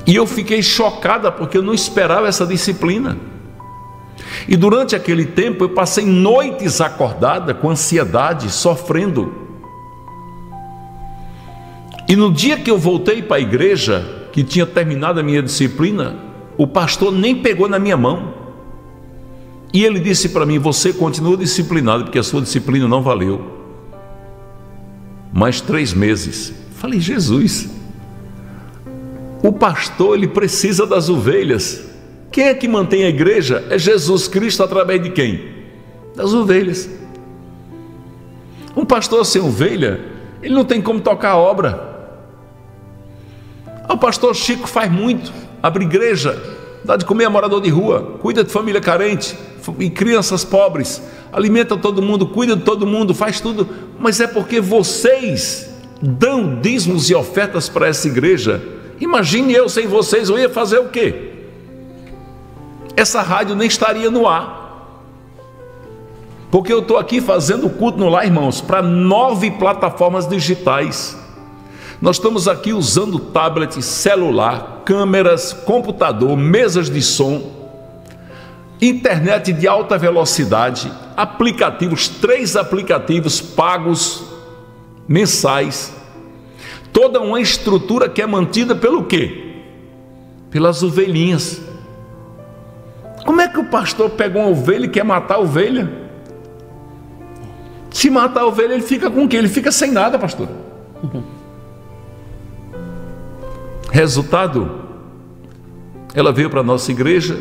E eu fiquei chocada porque eu não esperava essa disciplina. E durante aquele tempo eu passei noites acordada com ansiedade, sofrendo. E no dia que eu voltei para a igreja, que tinha terminado a minha disciplina, o pastor nem pegou na minha mão. E ele disse para mim: Você continua disciplinado, porque a sua disciplina não valeu. Mais três meses. Falei, Jesus, o pastor ele precisa das ovelhas. Quem é que mantém a igreja? É Jesus Cristo através de quem? Das ovelhas. Um pastor sem ovelha, ele não tem como tocar a obra. O pastor Chico faz muito, abre igreja, dá de comer a morador de rua, cuida de família carente e crianças pobres, alimenta todo mundo, cuida de todo mundo, faz tudo, mas é porque vocês dão dízimos e ofertas para essa igreja Imagine eu sem vocês, eu ia fazer o quê? Essa rádio nem estaria no ar. Porque eu estou aqui fazendo culto no lar, irmãos, para nove plataformas digitais. Nós estamos aqui usando tablet, celular, câmeras, computador, mesas de som, internet de alta velocidade, aplicativos, três aplicativos pagos mensais toda uma estrutura que é mantida pelo quê? Pelas ovelhinhas. Como é que o pastor pega uma ovelha e quer matar a ovelha? Se matar a ovelha, ele fica com o quê? Ele fica sem nada, pastor. Resultado, ela veio para a nossa igreja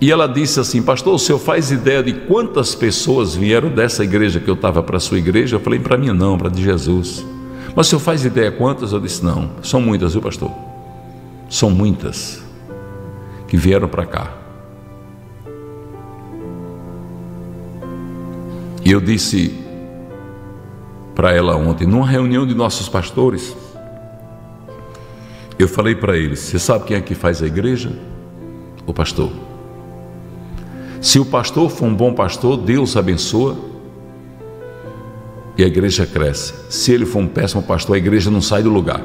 e ela disse assim: Pastor, o senhor faz ideia de quantas pessoas vieram dessa igreja que eu estava para a sua igreja? Eu falei: Para mim não, para de Jesus. Mas o senhor faz ideia quantas? Eu disse: Não, são muitas, viu, pastor? São muitas que vieram para cá. E eu disse para ela ontem, numa reunião de nossos pastores, eu falei para eles: Você sabe quem é que faz a igreja? O pastor. Se o pastor for um bom pastor, Deus abençoa e a igreja cresce. Se ele for um péssimo pastor, a igreja não sai do lugar.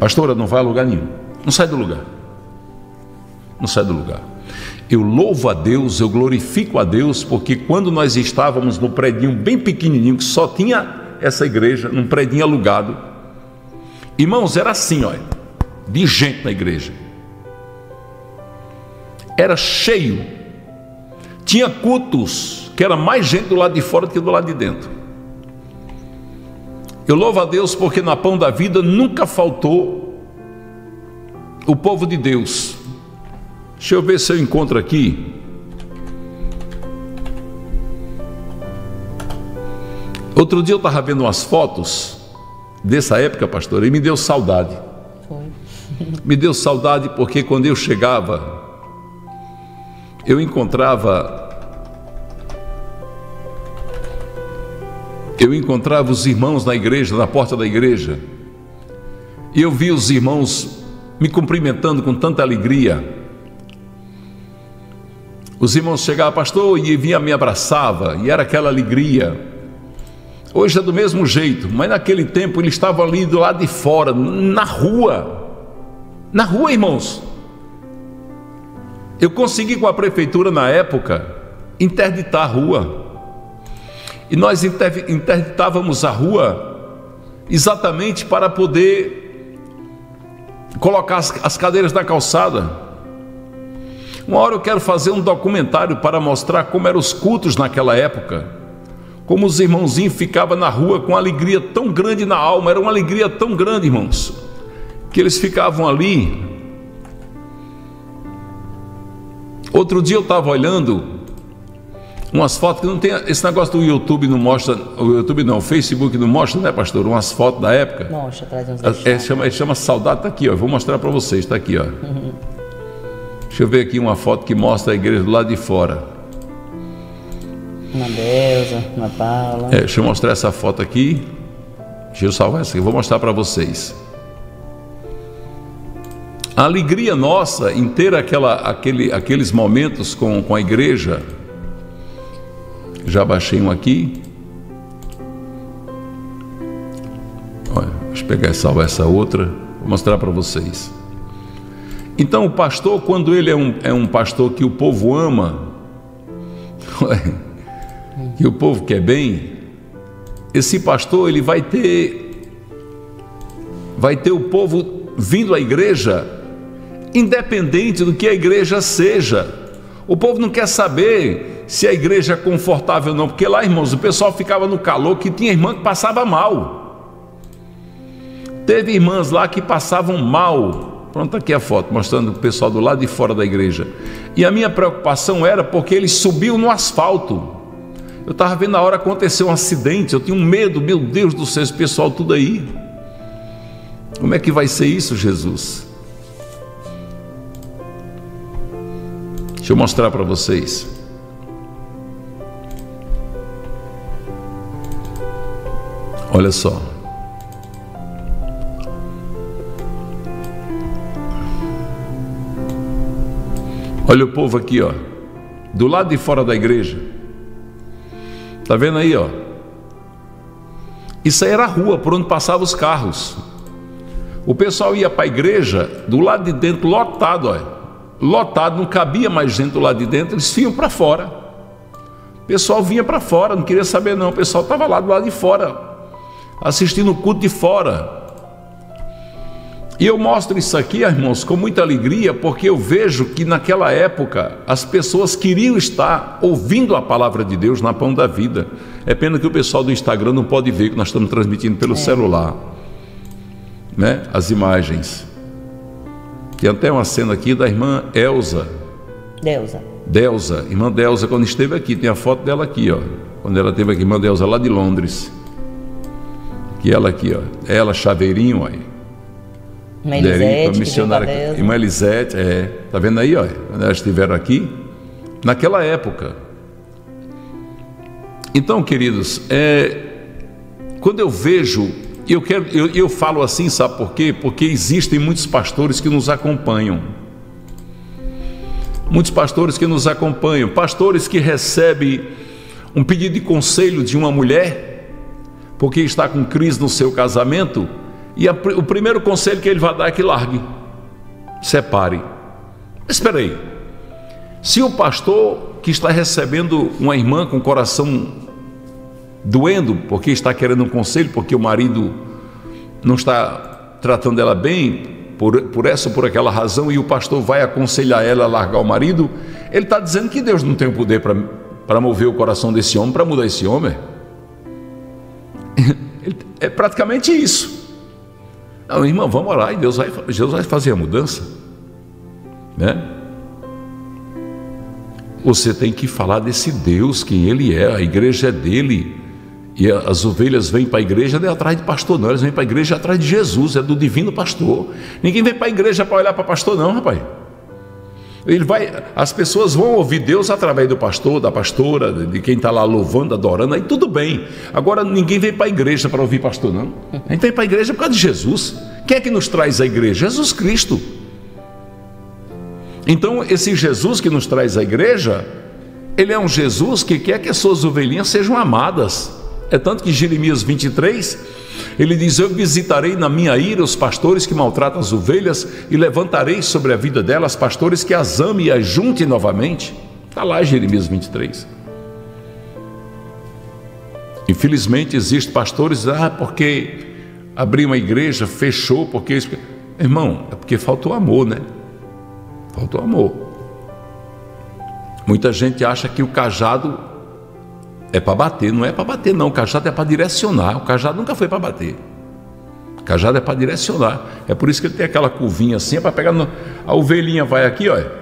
Pastora, não vai a lugar nenhum. Não sai do lugar. Não sai do lugar. Eu louvo a Deus, eu glorifico a Deus, porque quando nós estávamos no predinho bem pequenininho, que só tinha essa igreja, num predinho alugado, irmãos, era assim, olha, de gente na igreja. Era cheio. Tinha cultos que era mais gente do lado de fora do que do lado de dentro. Eu louvo a Deus porque na pão da vida nunca faltou o povo de Deus. Deixa eu ver se eu encontro aqui. Outro dia eu estava vendo umas fotos dessa época, pastor, e me deu saudade. Foi. Me deu saudade porque quando eu chegava, eu encontrava eu encontrava os irmãos na igreja, na porta da igreja, e eu vi os irmãos me cumprimentando com tanta alegria. Os irmãos chegavam, pastor, e vinha me abraçava, e era aquela alegria. Hoje é do mesmo jeito, mas naquele tempo eles estavam ali do lado de fora, na rua. Na rua, irmãos. Eu consegui com a prefeitura na época interditar a rua e nós interditávamos a rua exatamente para poder colocar as, as cadeiras na calçada. Uma hora eu quero fazer um documentário para mostrar como eram os cultos naquela época, como os irmãozinhos ficavam na rua com alegria tão grande na alma, era uma alegria tão grande, irmãos, que eles ficavam ali. Outro dia eu estava olhando umas fotos que não tem. Esse negócio do YouTube não mostra. O YouTube não, o Facebook não mostra, né, pastor? Umas fotos da época. Mostra, traz uns é, chama, chama Saudade, está aqui, ó. Vou mostrar para vocês, está aqui, ó. Uhum. Deixa eu ver aqui uma foto que mostra a igreja do lado de fora. Uma Deusa, uma Paula. É, deixa eu mostrar essa foto aqui. Deixa eu salvar essa aqui, vou mostrar para vocês. A alegria nossa em ter aquela, aquele, aqueles momentos com, com a igreja Já baixei um aqui. Olha, deixa eu pegar e salvar essa outra, vou mostrar para vocês. Então, o pastor, quando ele é um, é um pastor que o povo ama, que o povo quer bem, esse pastor ele vai ter vai ter o povo vindo à igreja independente do que a igreja seja. O povo não quer saber se a igreja é confortável ou não, porque lá, irmãos, o pessoal ficava no calor que tinha irmã que passava mal. Teve irmãs lá que passavam mal. Pronto, aqui a foto, mostrando o pessoal do lado de fora da igreja. E a minha preocupação era porque ele subiu no asfalto. Eu estava vendo a hora acontecer um acidente, eu tinha um medo, meu Deus do céu, esse pessoal tudo aí. Como é que vai ser isso, Jesus? Deixa eu mostrar para vocês. Olha só. Olha o povo aqui, ó. Do lado de fora da igreja. Tá vendo aí, ó? Isso aí era a rua por onde passavam os carros. O pessoal ia para a igreja do lado de dentro lotado, olha. Lotado, não cabia mais gente do lado de dentro, eles vinham para fora. O pessoal vinha para fora, não queria saber não. O pessoal estava lá do lado de fora, assistindo o culto de fora. E eu mostro isso aqui, irmãos, com muita alegria, porque eu vejo que naquela época as pessoas queriam estar ouvindo a palavra de Deus na pão da vida. É pena que o pessoal do Instagram não pode ver que nós estamos transmitindo pelo é. celular, né? As imagens. Tem até uma cena aqui da irmã Elza. Delza. Delza, irmã Delza, quando esteve aqui, tem a foto dela aqui, ó. Quando ela esteve aqui, irmã Delza, lá de Londres. Que ela aqui, ó. Ela, chaveirinho, aí Elisete, missionária, Irmã Elisete, é, tá vendo aí, ó, quando elas estiveram aqui, naquela época. Então, queridos, é, quando eu vejo, eu quero, eu, eu falo assim, sabe por quê? Porque existem muitos pastores que nos acompanham. Muitos pastores que nos acompanham, pastores que recebem um pedido de conselho de uma mulher, porque está com crise no seu casamento, e a, o primeiro conselho que ele vai dar é que largue, separe. espera aí. Se o pastor que está recebendo uma irmã com o coração doendo, porque está querendo um conselho, porque o marido não está tratando ela bem, por, por essa ou por aquela razão, e o pastor vai aconselhar ela a largar o marido, ele está dizendo que Deus não tem o poder para mover o coração desse homem, para mudar esse homem. É praticamente isso. Não, irmão, vamos orar e Deus vai, Deus vai fazer a mudança. Né? Você tem que falar desse Deus, quem Ele é, a igreja é dele. E as ovelhas vêm para a igreja não é atrás de pastor, não, elas vêm para a igreja atrás de Jesus, é do divino pastor. Ninguém vem para a igreja para olhar para pastor, não, rapaz. Ele vai, as pessoas vão ouvir Deus através do pastor, da pastora, de quem está lá louvando, adorando, aí tudo bem. Agora ninguém vem para a igreja para ouvir pastor, não. A gente vem para a igreja por causa de Jesus. Quem é que nos traz a igreja? Jesus Cristo. Então, esse Jesus que nos traz a igreja, ele é um Jesus que quer que as suas ovelhinhas sejam amadas. É tanto que Jeremias 23, ele diz: Eu visitarei na minha ira os pastores que maltratam as ovelhas e levantarei sobre a vida delas pastores que as amem e as junte novamente. Está lá Jeremias 23. Infelizmente existem pastores, ah, porque abriu uma igreja, fechou, porque isso. Irmão, é porque faltou amor, né? Faltou amor. Muita gente acha que o cajado é para bater, não é para bater, não. O cajado é para direcionar. O cajado nunca foi para bater. O cajado é para direcionar. É por isso que ele tem aquela curvinha assim, é para pegar. No... A ovelhinha vai aqui, olha.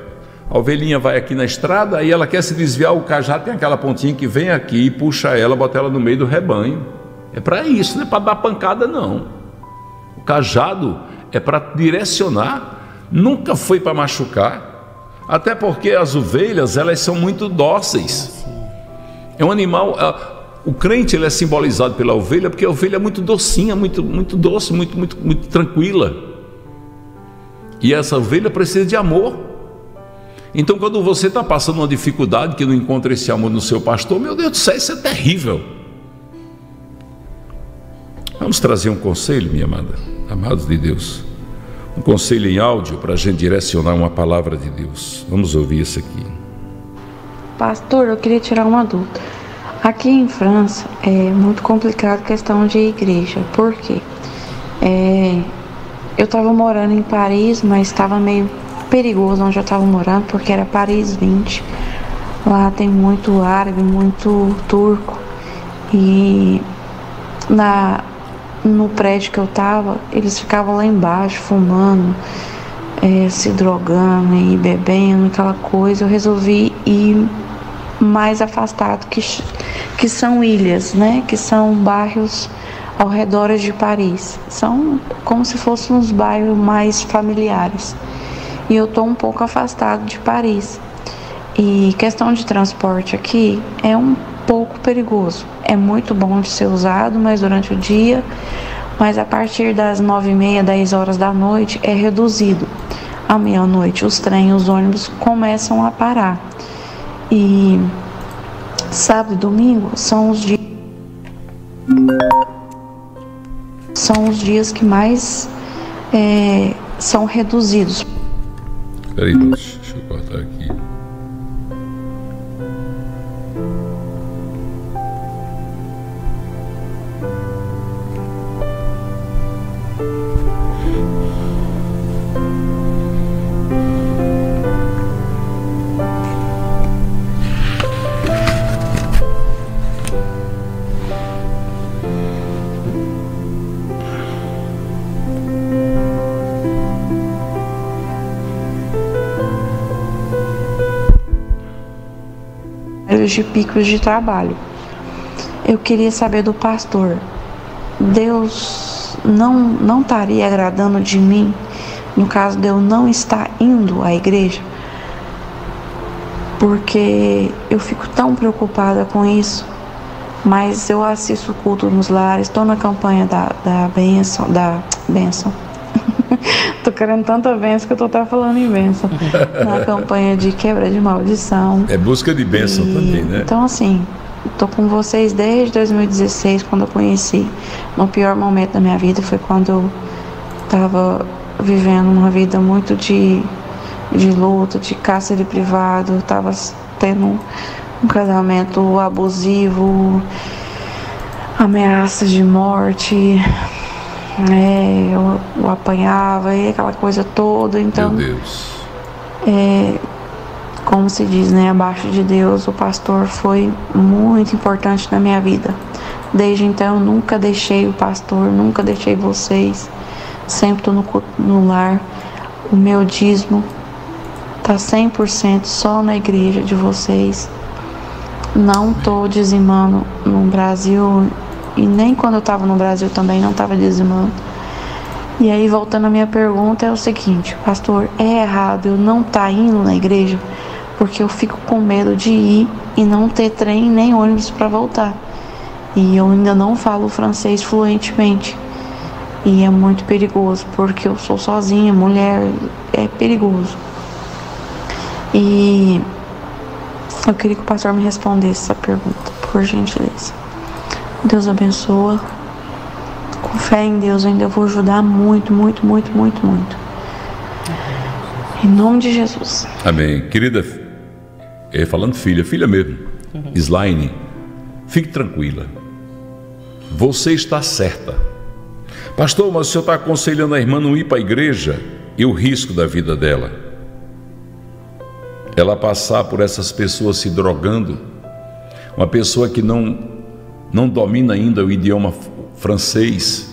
A ovelhinha vai aqui na estrada, aí ela quer se desviar, o cajado tem aquela pontinha que vem aqui e puxa ela, bota ela no meio do rebanho. É para isso, não é para dar pancada, não. O cajado é para direcionar, nunca foi para machucar. Até porque as ovelhas, elas são muito dóceis. É um animal. o crente ele é simbolizado pela ovelha porque a ovelha é muito docinha, muito, muito doce, muito, muito, muito tranquila. E essa ovelha precisa de amor. Então, quando você está passando uma dificuldade que não encontra esse amor no seu pastor, meu Deus do céu, isso é terrível. Vamos trazer um conselho, minha amada, amados de Deus. Um conselho em áudio para a gente direcionar uma palavra de Deus. Vamos ouvir isso aqui. Pastor, eu queria tirar uma dúvida. Aqui em França é muito complicado a questão de igreja. Por quê? É, eu estava morando em Paris, mas estava meio perigoso onde eu estava morando, porque era Paris 20. Lá tem muito árabe, muito turco. E na, no prédio que eu estava, eles ficavam lá embaixo fumando, é, se drogando e bebendo, aquela coisa. Eu resolvi ir mais afastado, que, que são ilhas, né? Que são bairros ao redor de Paris. São como se fossem uns bairros mais familiares. E eu estou um pouco afastado de Paris. E questão de transporte aqui é um pouco perigoso. É muito bom de ser usado, mas durante o dia, mas a partir das nove e meia, dez horas da noite é reduzido. À meia-noite, os trens, os ônibus começam a parar. E sábado e domingo são os dias são os dias que mais é, são reduzidos. Peraí, de picos de trabalho. Eu queria saber do pastor. Deus não não estaria agradando de mim no caso de eu não estar indo à igreja? Porque eu fico tão preocupada com isso. Mas eu assisto culto nos lares, estou na campanha da, da benção, da benção. tô querendo tanta benção que eu tô até falando em benção. na campanha de quebra de maldição. É busca de bênção e, também, né? Então, assim, tô com vocês desde 2016, quando eu conheci. No pior momento da minha vida foi quando eu tava vivendo uma vida muito de, de luta, de cárcere privado. Eu tava tendo um casamento abusivo, ameaças de morte, é, eu, eu, apanhava e aquela coisa toda. Então, Meu Deus. É, como se diz, né? Abaixo de Deus, o pastor foi muito importante na minha vida. Desde então, eu nunca deixei o pastor, nunca deixei vocês. Sempre estou no, no lar. O meu dízimo tá 100% só na igreja de vocês. Não tô dizimando no Brasil e nem quando eu estava no Brasil também não estava dizimando. E aí, voltando à minha pergunta, é o seguinte: Pastor, é errado eu não estar tá indo na igreja porque eu fico com medo de ir e não ter trem nem ônibus para voltar. E eu ainda não falo francês fluentemente. E é muito perigoso porque eu sou sozinha, mulher, é perigoso. E eu queria que o pastor me respondesse essa pergunta, por gentileza. Deus abençoa. Com fé em Deus, eu ainda vou ajudar muito, muito, muito, muito, muito. Em nome de Jesus. Amém. Querida, é, falando filha, filha mesmo, uhum. Slaine, fique tranquila. Você está certa. Pastor, mas o senhor está aconselhando a irmã não ir para a igreja e o risco da vida dela. Ela passar por essas pessoas se drogando, uma pessoa que não não domina ainda o idioma francês,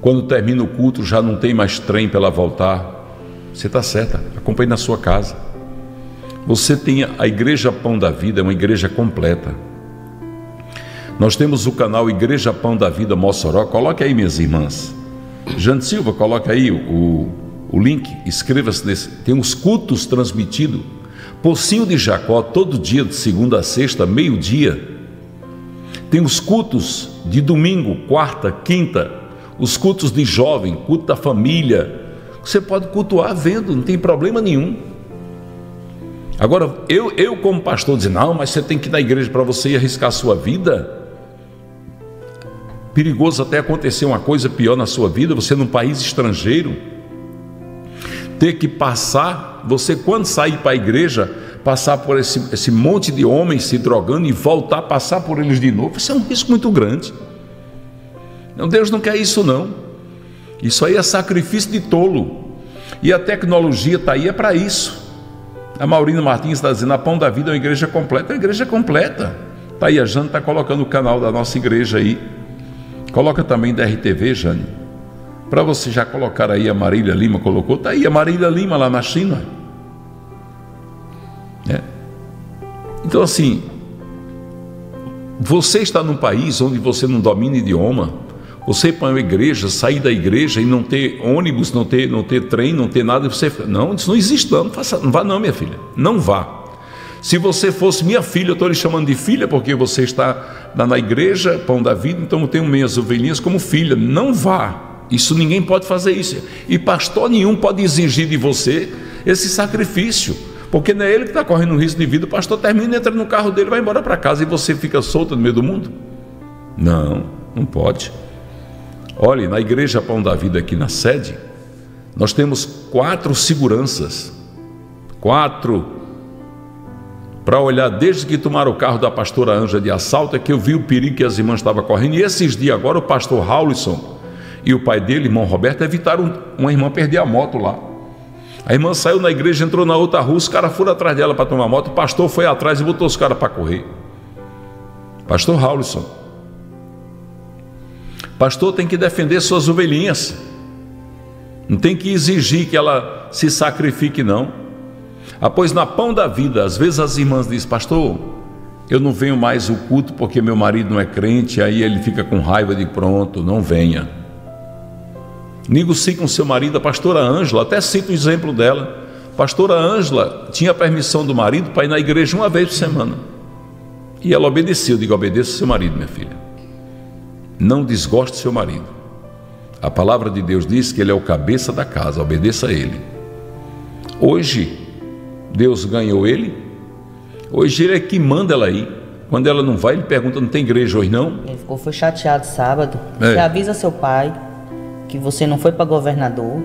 quando termina o culto já não tem mais trem para ela voltar. Você está certa, acompanhe na sua casa. Você tem a Igreja Pão da Vida, é uma igreja completa. Nós temos o canal Igreja Pão da Vida Mossoró. Coloque aí, minhas irmãs. Jane Silva, coloque aí o, o link, inscreva-se nesse. Tem os cultos transmitidos. Pocinho de Jacó, todo dia, de segunda a sexta, meio-dia. Tem os cultos de domingo, quarta, quinta, os cultos de jovem, culto da família. Você pode cultuar vendo, não tem problema nenhum. Agora, eu, eu como pastor, dizer, não, mas você tem que ir na igreja para você ir arriscar a sua vida. Perigoso até acontecer uma coisa pior na sua vida, você num país estrangeiro, ter que passar, você quando sair para a igreja, passar por esse, esse monte de homens se drogando e voltar a passar por eles de novo, isso é um risco muito grande. Não, Deus não quer isso não. Isso aí é sacrifício de tolo. E a tecnologia está aí é para isso. A Maurina Martins está dizendo: a Pão da Vida é uma igreja completa. É uma igreja completa. Está aí, a Jane está colocando o canal da nossa igreja aí. Coloca também da RTV, Jane. Para você já colocar aí a Marília Lima, colocou. Está aí a Marília Lima lá na China. É. Então, assim, você está num país onde você não domina idioma, você para uma igreja, sair da igreja e não ter ônibus, não ter, não ter trem, não ter nada, você não, isso não existe não, não, faça, não vá não, minha filha, não vá. Se você fosse minha filha, eu estou lhe chamando de filha porque você está na igreja, pão da vida, então eu tenho minhas ovelhinhas como filha. Não vá. Isso ninguém pode fazer isso. E pastor nenhum pode exigir de você esse sacrifício. Porque não é ele que está correndo um risco de vida. O pastor termina, entra no carro dele, vai embora para casa e você fica solto no meio do mundo? Não, não pode. Olhe, na igreja Pão da Vida aqui na sede, nós temos quatro seguranças. Quatro. Para olhar, desde que tomaram o carro da pastora Anja de assalto, é que eu vi o perigo que as irmãs estavam correndo. E esses dias agora, o pastor Raulison e o pai dele, irmão Roberto, evitaram uma irmã perder a moto lá. A irmã saiu na igreja, entrou na outra rua, os caras foram atrás dela para tomar moto, o pastor foi atrás e botou os caras para correr. Pastor Raulison. Pastor tem que defender suas ovelhinhas. Não tem que exigir que ela se sacrifique, não. Ah, pois na pão da vida, às vezes as irmãs dizem, pastor, eu não venho mais o culto porque meu marido não é crente, aí ele fica com raiva de pronto, não venha. Negocie com seu marido, a pastora Ângela, até cito o exemplo dela. pastora Ângela tinha permissão do marido para ir na igreja uma vez por semana. E ela obedeceu, eu digo, obedeça seu marido, minha filha. Não desgoste seu marido. A palavra de Deus diz que ele é o cabeça da casa, obedeça a ele. Hoje, Deus ganhou ele. Hoje ele é que manda ela ir. Quando ela não vai, ele pergunta: não tem igreja hoje não? Ele ficou foi chateado sábado. É. Você avisa seu pai que você não foi para governador.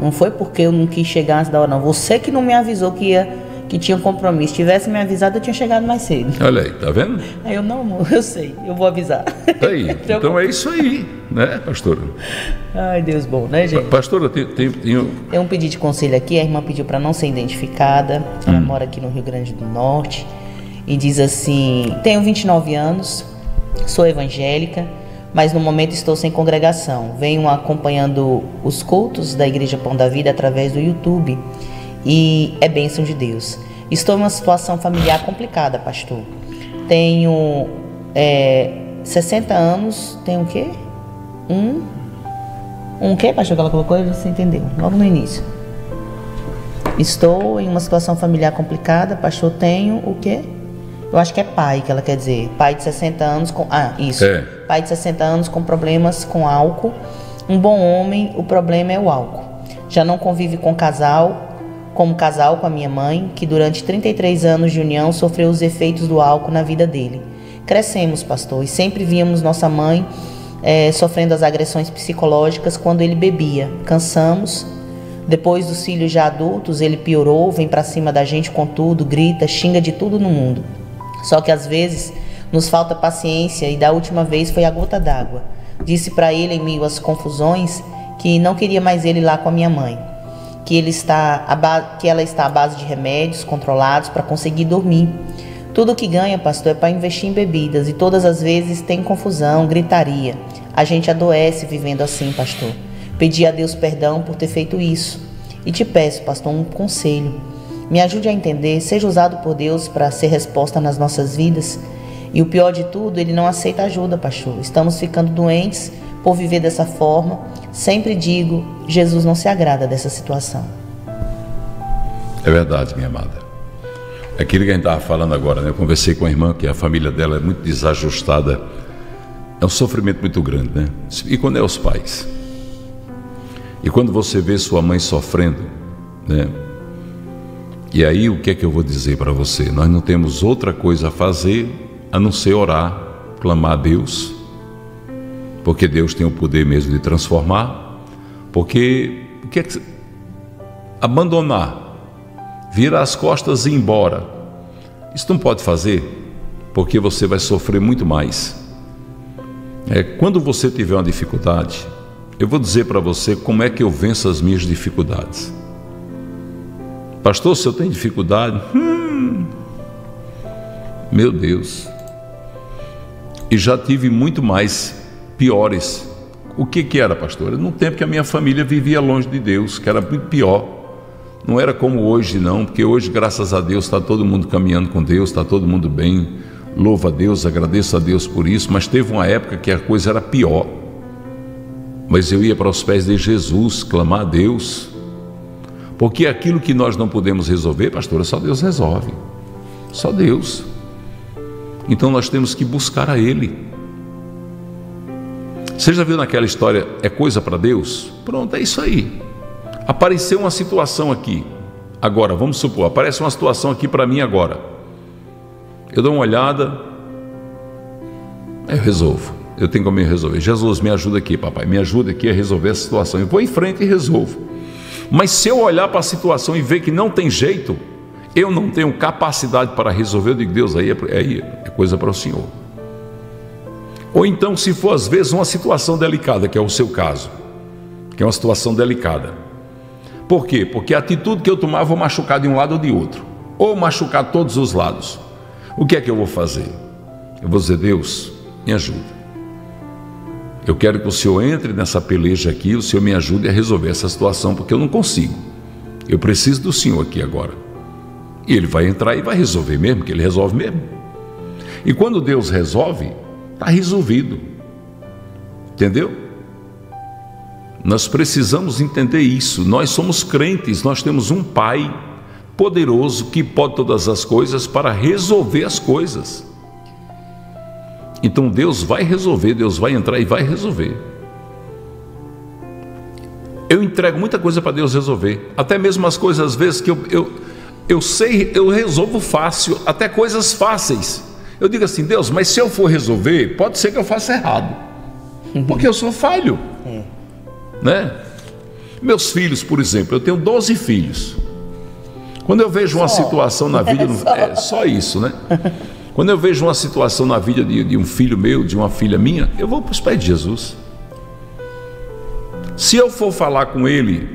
Não foi porque eu não quis chegar antes da hora, não. Você que não me avisou que ia que tinha um compromisso. Se tivesse me avisado, eu tinha chegado mais cedo. Olha aí, tá vendo? Aí eu, não, eu sei, eu vou avisar. Tá aí. então é isso aí, né, pastora? Ai, Deus bom, né, gente? Pastora, tem, tem, tem... tem um pedido de conselho aqui, a irmã pediu para não ser identificada. Ela hum. mora aqui no Rio Grande do Norte e diz assim: Tenho 29 anos, sou evangélica, mas no momento estou sem congregação. Venho acompanhando os cultos da Igreja Pão da Vida através do YouTube e é bênção de Deus. Estou em uma situação familiar complicada, pastor. Tenho é, 60 anos, tenho o quê? Um. Um quê, pastor, que ela colocou? Você entendeu, logo no início. Estou em uma situação familiar complicada, pastor. Tenho o quê? Eu acho que é pai que ela quer dizer. Pai de 60 anos com. Ah, isso. É. Pai de 60 anos com problemas com álcool. Um bom homem, o problema é o álcool. Já não convive com casal, como casal com a minha mãe, que durante 33 anos de união sofreu os efeitos do álcool na vida dele. Crescemos, pastor, e sempre víamos nossa mãe é, sofrendo as agressões psicológicas quando ele bebia. Cansamos. Depois dos filhos já adultos, ele piorou, vem para cima da gente com tudo, grita, xinga de tudo no mundo. Só que às vezes nos falta paciência e da última vez foi a gota d'água. Disse para ele em meio às confusões que não queria mais ele lá com a minha mãe que, ele está que ela está à base de remédios controlados para conseguir dormir. Tudo que ganha, pastor, é para investir em bebidas e todas as vezes tem confusão, gritaria. A gente adoece vivendo assim, pastor. Pedi a Deus perdão por ter feito isso. E te peço, pastor, um conselho. Me ajude a entender, seja usado por Deus para ser resposta nas nossas vidas. E o pior de tudo, ele não aceita ajuda, pastor. Estamos ficando doentes por viver dessa forma. Sempre digo, Jesus não se agrada dessa situação. É verdade, minha amada. É aquilo que a gente estava falando agora, né? Eu conversei com a irmã que a família dela é muito desajustada. É um sofrimento muito grande, né? E quando é os pais? E quando você vê sua mãe sofrendo, né? E aí o que é que eu vou dizer para você? Nós não temos outra coisa a fazer a não ser orar, clamar a Deus, porque Deus tem o poder mesmo de transformar, porque o que é que abandonar, virar as costas e ir embora. Isso não pode fazer, porque você vai sofrer muito mais. É, quando você tiver uma dificuldade, eu vou dizer para você como é que eu venço as minhas dificuldades. Pastor, se eu tenho dificuldade, hum, meu Deus. E já tive muito mais piores. O que que era, pastor? No tempo que a minha família vivia longe de Deus, que era muito pior. Não era como hoje, não, porque hoje, graças a Deus, está todo mundo caminhando com Deus, está todo mundo bem. Louva a Deus, agradeço a Deus por isso, mas teve uma época que a coisa era pior. Mas eu ia para os pés de Jesus clamar a Deus, porque aquilo que nós não podemos resolver, pastora, só Deus resolve. Só Deus. Então nós temos que buscar a Ele. Você já viu naquela história, é coisa para Deus? Pronto, é isso aí. Apareceu uma situação aqui. Agora, vamos supor, aparece uma situação aqui para mim agora. Eu dou uma olhada, eu resolvo. Eu tenho como resolver. Jesus, me ajuda aqui, papai. Me ajuda aqui a resolver a situação. Eu vou em frente e resolvo. Mas se eu olhar para a situação e ver que não tem jeito, eu não tenho capacidade para resolver, eu digo, Deus, aí é, aí é coisa para o Senhor. Ou então, se for às vezes uma situação delicada, que é o seu caso, que é uma situação delicada. Por quê? Porque a atitude que eu tomar, vou machucar de um lado ou de outro, ou machucar todos os lados. O que é que eu vou fazer? Eu vou dizer, Deus, me ajuda. Eu quero que o Senhor entre nessa peleja aqui, o Senhor me ajude a resolver essa situação, porque eu não consigo. Eu preciso do Senhor aqui agora. E Ele vai entrar e vai resolver mesmo, que Ele resolve mesmo. E quando Deus resolve, está resolvido. Entendeu? Nós precisamos entender isso. Nós somos crentes, nós temos um Pai poderoso que pode todas as coisas para resolver as coisas. Então Deus vai resolver, Deus vai entrar e vai resolver. Eu entrego muita coisa para Deus resolver, até mesmo as coisas às vezes que eu, eu, eu sei, eu resolvo fácil, até coisas fáceis. Eu digo assim, Deus, mas se eu for resolver, pode ser que eu faça errado, porque eu sou falho, é. né? Meus filhos, por exemplo, eu tenho 12 filhos. Quando eu vejo uma só. situação na vida, é só isso, né? Quando eu vejo uma situação na vida de, de um filho meu, de uma filha minha, eu vou para os pés de Jesus. Se eu for falar com ele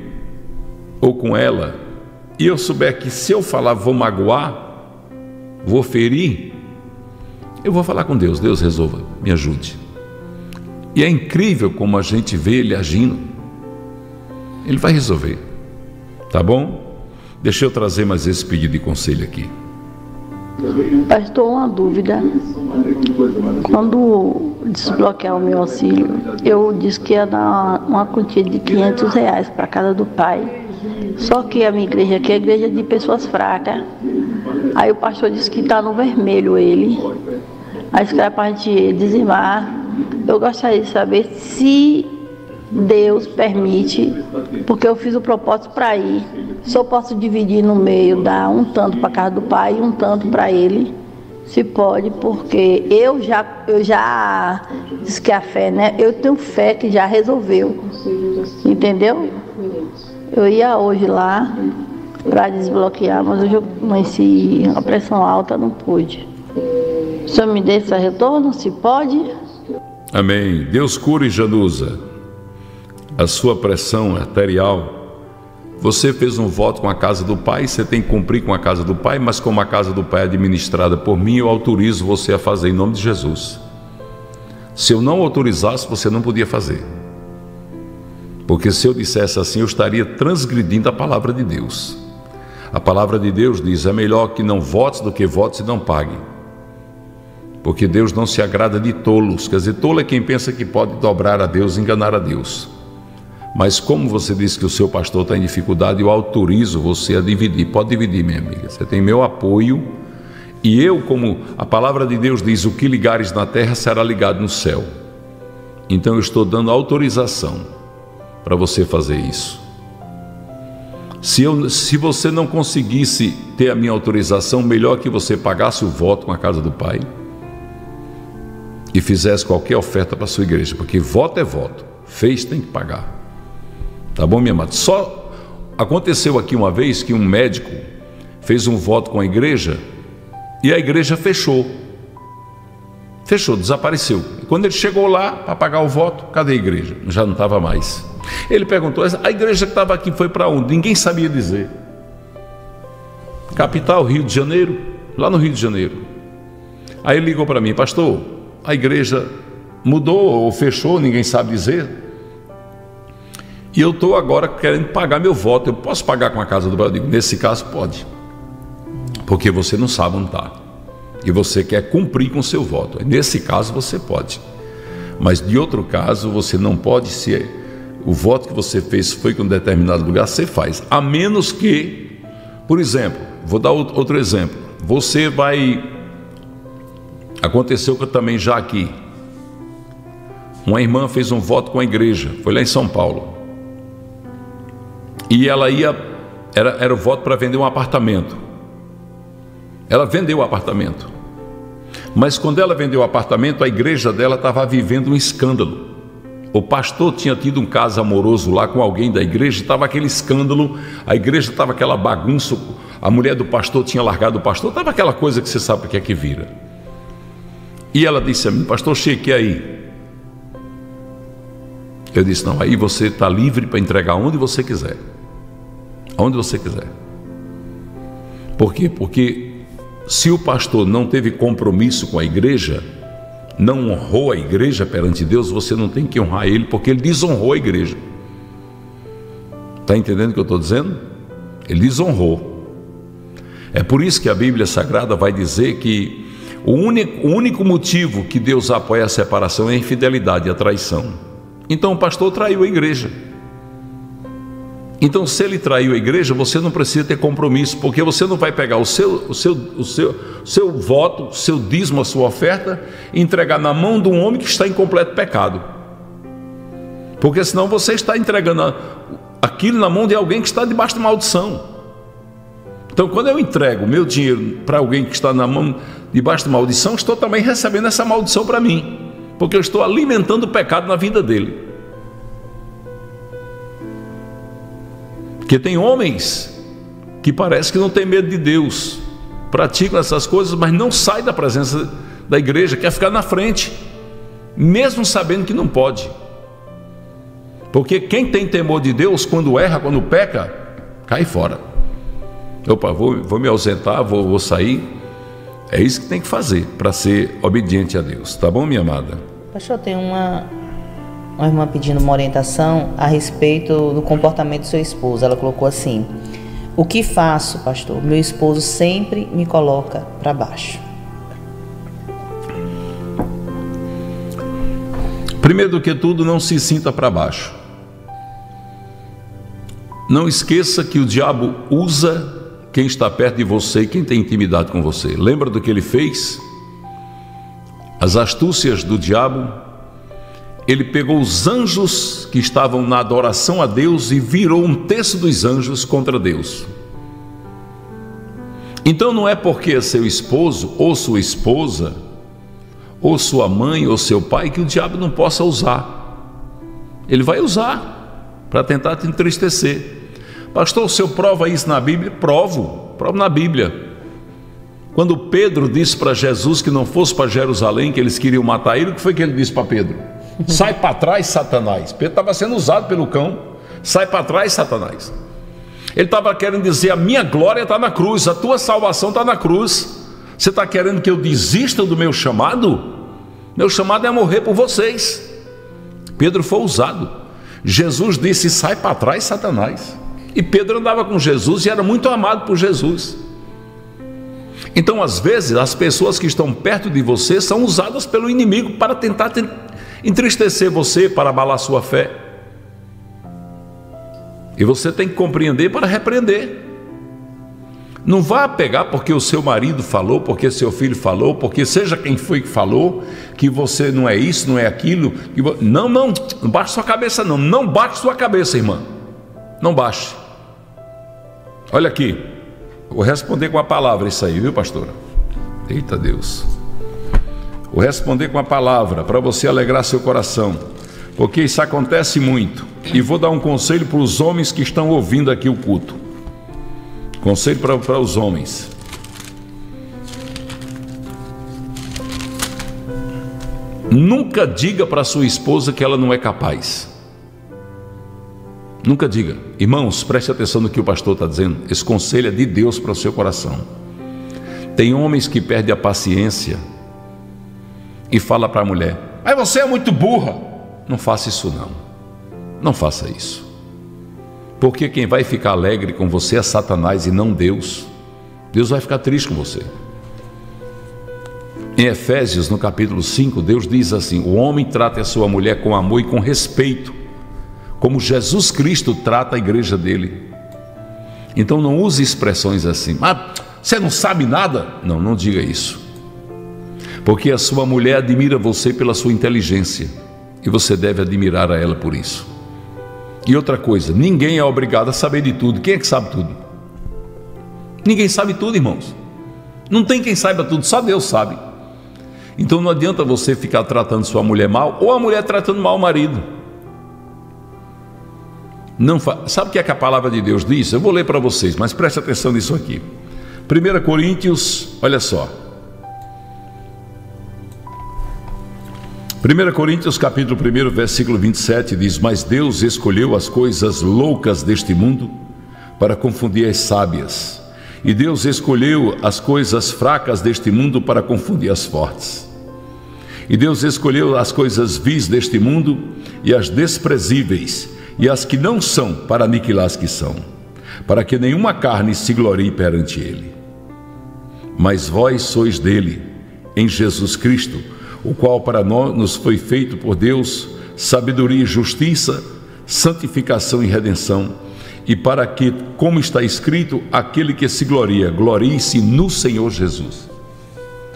ou com ela, e eu souber que se eu falar vou magoar, vou ferir, eu vou falar com Deus, Deus resolva, me ajude. E é incrível como a gente vê ele agindo. Ele vai resolver. Tá bom? Deixa eu trazer mais esse pedido de conselho aqui. Pastor, uma dúvida. Quando desbloquear o meu auxílio, eu disse que ia dar uma quantia de 500 reais para casa do pai. Só que a minha igreja aqui é igreja de pessoas fracas. Aí o pastor disse que está no vermelho ele. Aí que era para a gente dizimar. Eu gostaria de saber se Deus permite, porque eu fiz o propósito para ir. Se eu posso dividir no meio, dar um tanto para casa do pai e um tanto para ele, se pode, porque eu já, eu já disse que a fé, né? Eu tenho fé que já resolveu. Entendeu? Eu ia hoje lá para desbloquear, mas hoje eu conheci a pressão alta, não pude. O senhor me dê retorno, se pode? Amém. Deus cure Janusa a sua pressão arterial. Você fez um voto com a casa do Pai, você tem que cumprir com a casa do Pai, mas como a casa do Pai é administrada por mim, eu autorizo você a fazer em nome de Jesus. Se eu não autorizasse, você não podia fazer. Porque se eu dissesse assim, eu estaria transgredindo a palavra de Deus. A palavra de Deus diz: é melhor que não votes do que votes e não pague. Porque Deus não se agrada de tolos. Quer dizer, tolo é quem pensa que pode dobrar a Deus, enganar a Deus. Mas como você disse que o seu pastor está em dificuldade, eu autorizo você a dividir. Pode dividir, minha amiga. Você tem meu apoio. E eu, como a palavra de Deus diz, o que ligares na terra será ligado no céu. Então eu estou dando autorização para você fazer isso. Se, eu, se você não conseguisse ter a minha autorização, melhor que você pagasse o voto com a casa do Pai e fizesse qualquer oferta para a sua igreja, porque voto é voto, fez tem que pagar. Tá bom, minha amada? Só aconteceu aqui uma vez que um médico fez um voto com a igreja e a igreja fechou. Fechou, desapareceu. Quando ele chegou lá para pagar o voto, cadê a igreja? Já não estava mais. Ele perguntou: a igreja que estava aqui foi para onde? Ninguém sabia dizer. Capital, Rio de Janeiro, lá no Rio de Janeiro. Aí ele ligou para mim, pastor, a igreja mudou ou fechou, ninguém sabe dizer. E eu estou agora querendo pagar meu voto. Eu posso pagar com a casa do Brasil? Nesse caso, pode. Porque você não sabe onde está. E você quer cumprir com seu voto. Nesse caso, você pode. Mas de outro caso, você não pode ser o voto que você fez foi com um determinado lugar, você faz. A menos que, por exemplo, vou dar outro exemplo. Você vai. Aconteceu que eu também já aqui. Uma irmã fez um voto com a igreja, foi lá em São Paulo. E ela ia. Era, era o voto para vender um apartamento. Ela vendeu o apartamento. Mas quando ela vendeu o apartamento, a igreja dela estava vivendo um escândalo. O pastor tinha tido um caso amoroso lá com alguém da igreja, estava aquele escândalo, a igreja estava aquela bagunça, a mulher do pastor tinha largado o pastor, estava aquela coisa que você sabe o que é que vira. E ela disse a mim, pastor Cheque, aí? Eu disse, não, aí você está livre para entregar onde você quiser. Onde você quiser. Por quê? Porque se o pastor não teve compromisso com a igreja, não honrou a igreja perante Deus, você não tem que honrar ele, porque ele desonrou a igreja. Está entendendo o que eu estou dizendo? Ele desonrou. É por isso que a Bíblia Sagrada vai dizer que o único, o único motivo que Deus apoia a separação é a infidelidade a traição. Então o pastor traiu a igreja. Então, se ele traiu a igreja, você não precisa ter compromisso, porque você não vai pegar o seu, o seu, o seu, seu voto, o seu dízimo, a sua oferta, e entregar na mão de um homem que está em completo pecado. Porque senão você está entregando aquilo na mão de alguém que está debaixo de maldição. Então, quando eu entrego meu dinheiro para alguém que está na mão debaixo de maldição, estou também recebendo essa maldição para mim, porque eu estou alimentando o pecado na vida dele. Porque tem homens que parece que não tem medo de Deus, praticam essas coisas, mas não sai da presença da igreja, quer ficar na frente, mesmo sabendo que não pode. Porque quem tem temor de Deus, quando erra, quando peca, cai fora. Opa, vou, vou me ausentar, vou, vou sair. É isso que tem que fazer para ser obediente a Deus. Tá bom, minha amada? Pastor, tem uma, uma irmã pedindo uma orientação a respeito do comportamento do seu esposo. Ela colocou assim: O que faço, pastor? Meu esposo sempre me coloca para baixo. Primeiro do que tudo, não se sinta para baixo. Não esqueça que o diabo usa quem está perto de você e quem tem intimidade com você. Lembra do que ele fez? As astúcias do diabo ele pegou os anjos que estavam na adoração a Deus e virou um terço dos anjos contra Deus. Então não é porque é seu esposo ou sua esposa, ou sua mãe ou seu pai que o diabo não possa usar. Ele vai usar para tentar te entristecer. Pastor, o senhor prova isso na Bíblia? Provo, provo na Bíblia. Quando Pedro disse para Jesus que não fosse para Jerusalém, que eles queriam matar ele, o que foi que ele disse para Pedro? Sai para trás, Satanás. Pedro estava sendo usado pelo cão. Sai para trás, Satanás. Ele estava querendo dizer: a minha glória está na cruz, a tua salvação está na cruz. Você está querendo que eu desista do meu chamado? Meu chamado é morrer por vocês. Pedro foi usado. Jesus disse: sai para trás, Satanás. E Pedro andava com Jesus e era muito amado por Jesus. Então, às vezes, as pessoas que estão perto de você são usadas pelo inimigo para tentar entristecer você para abalar sua fé. E você tem que compreender para repreender. Não vá pegar porque o seu marido falou, porque seu filho falou, porque seja quem foi que falou, que você não é isso, não é aquilo. Não, não, não baixe sua cabeça, não. Não baixe sua cabeça, irmã. Não baixe. Olha aqui, vou responder com a palavra isso aí, viu, pastora? Eita Deus. Vou responder com a palavra para você alegrar seu coração, porque isso acontece muito. E vou dar um conselho para os homens que estão ouvindo aqui o culto. Conselho para, para os homens. Nunca diga para sua esposa que ela não é capaz. Nunca diga. Irmãos, preste atenção no que o pastor está dizendo. Esse conselho é de Deus para o seu coração. Tem homens que perdem a paciência e fala para a mulher: Mas você é muito burra. Não faça isso não. Não faça isso. Porque quem vai ficar alegre com você é Satanás e não Deus. Deus vai ficar triste com você. Em Efésios, no capítulo 5, Deus diz assim: O homem trata a sua mulher com amor e com respeito, como Jesus Cristo trata a igreja dele. Então não use expressões assim, ah, você não sabe nada? Não, não diga isso. Porque a sua mulher admira você pela sua inteligência e você deve admirar a ela por isso. E outra coisa, ninguém é obrigado a saber de tudo. Quem é que sabe tudo? Ninguém sabe tudo, irmãos. Não tem quem saiba tudo, só Deus sabe. Então não adianta você ficar tratando sua mulher mal ou a mulher tratando mal o marido. Não fa... Sabe o que é que a palavra de Deus diz? Eu vou ler para vocês, mas preste atenção nisso aqui. 1 Coríntios, olha só. 1 Coríntios capítulo 1, versículo 27 diz: Mas Deus escolheu as coisas loucas deste mundo para confundir as sábias, e Deus escolheu as coisas fracas deste mundo para confundir as fortes. E Deus escolheu as coisas vis deste mundo e as desprezíveis e as que não são para aniquilar as que são, para que nenhuma carne se glorie perante ele. Mas vós sois dele, em Jesus Cristo, o qual para nós nos foi feito por Deus sabedoria e justiça, santificação e redenção, e para que, como está escrito, aquele que se gloria, glorie-se no Senhor Jesus.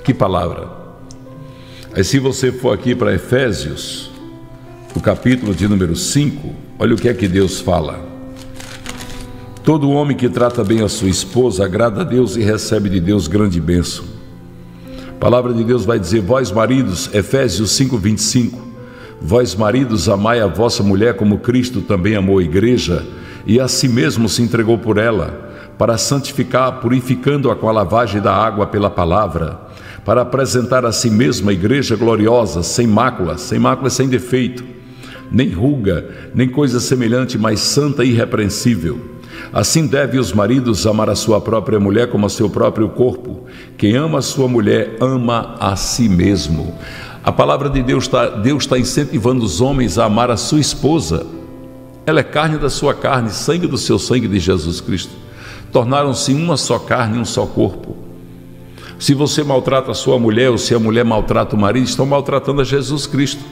Que palavra! Aí, se você for aqui para Efésios, o capítulo de número 5, olha o que é que Deus fala. Todo homem que trata bem a sua esposa agrada a Deus e recebe de Deus grande bênção. A palavra de Deus vai dizer: Vós, maridos, Efésios 5, 25. Vós, maridos, amai a vossa mulher como Cristo também amou a igreja e a si mesmo se entregou por ela, para santificar, purificando-a com a lavagem da água pela palavra para apresentar a si mesma a igreja gloriosa, sem mácula, sem mácula sem defeito, nem ruga, nem coisa semelhante, mas santa e irrepreensível. Assim deve os maridos amar a sua própria mulher como a seu próprio corpo. Quem ama a sua mulher ama a si mesmo. A palavra de Deus está Deus está incentivando os homens a amar a sua esposa. Ela é carne da sua carne, sangue do seu sangue de Jesus Cristo. Tornaram-se uma só carne, um só corpo. Se você maltrata a sua mulher ou se a mulher maltrata o marido, estão maltratando a Jesus Cristo.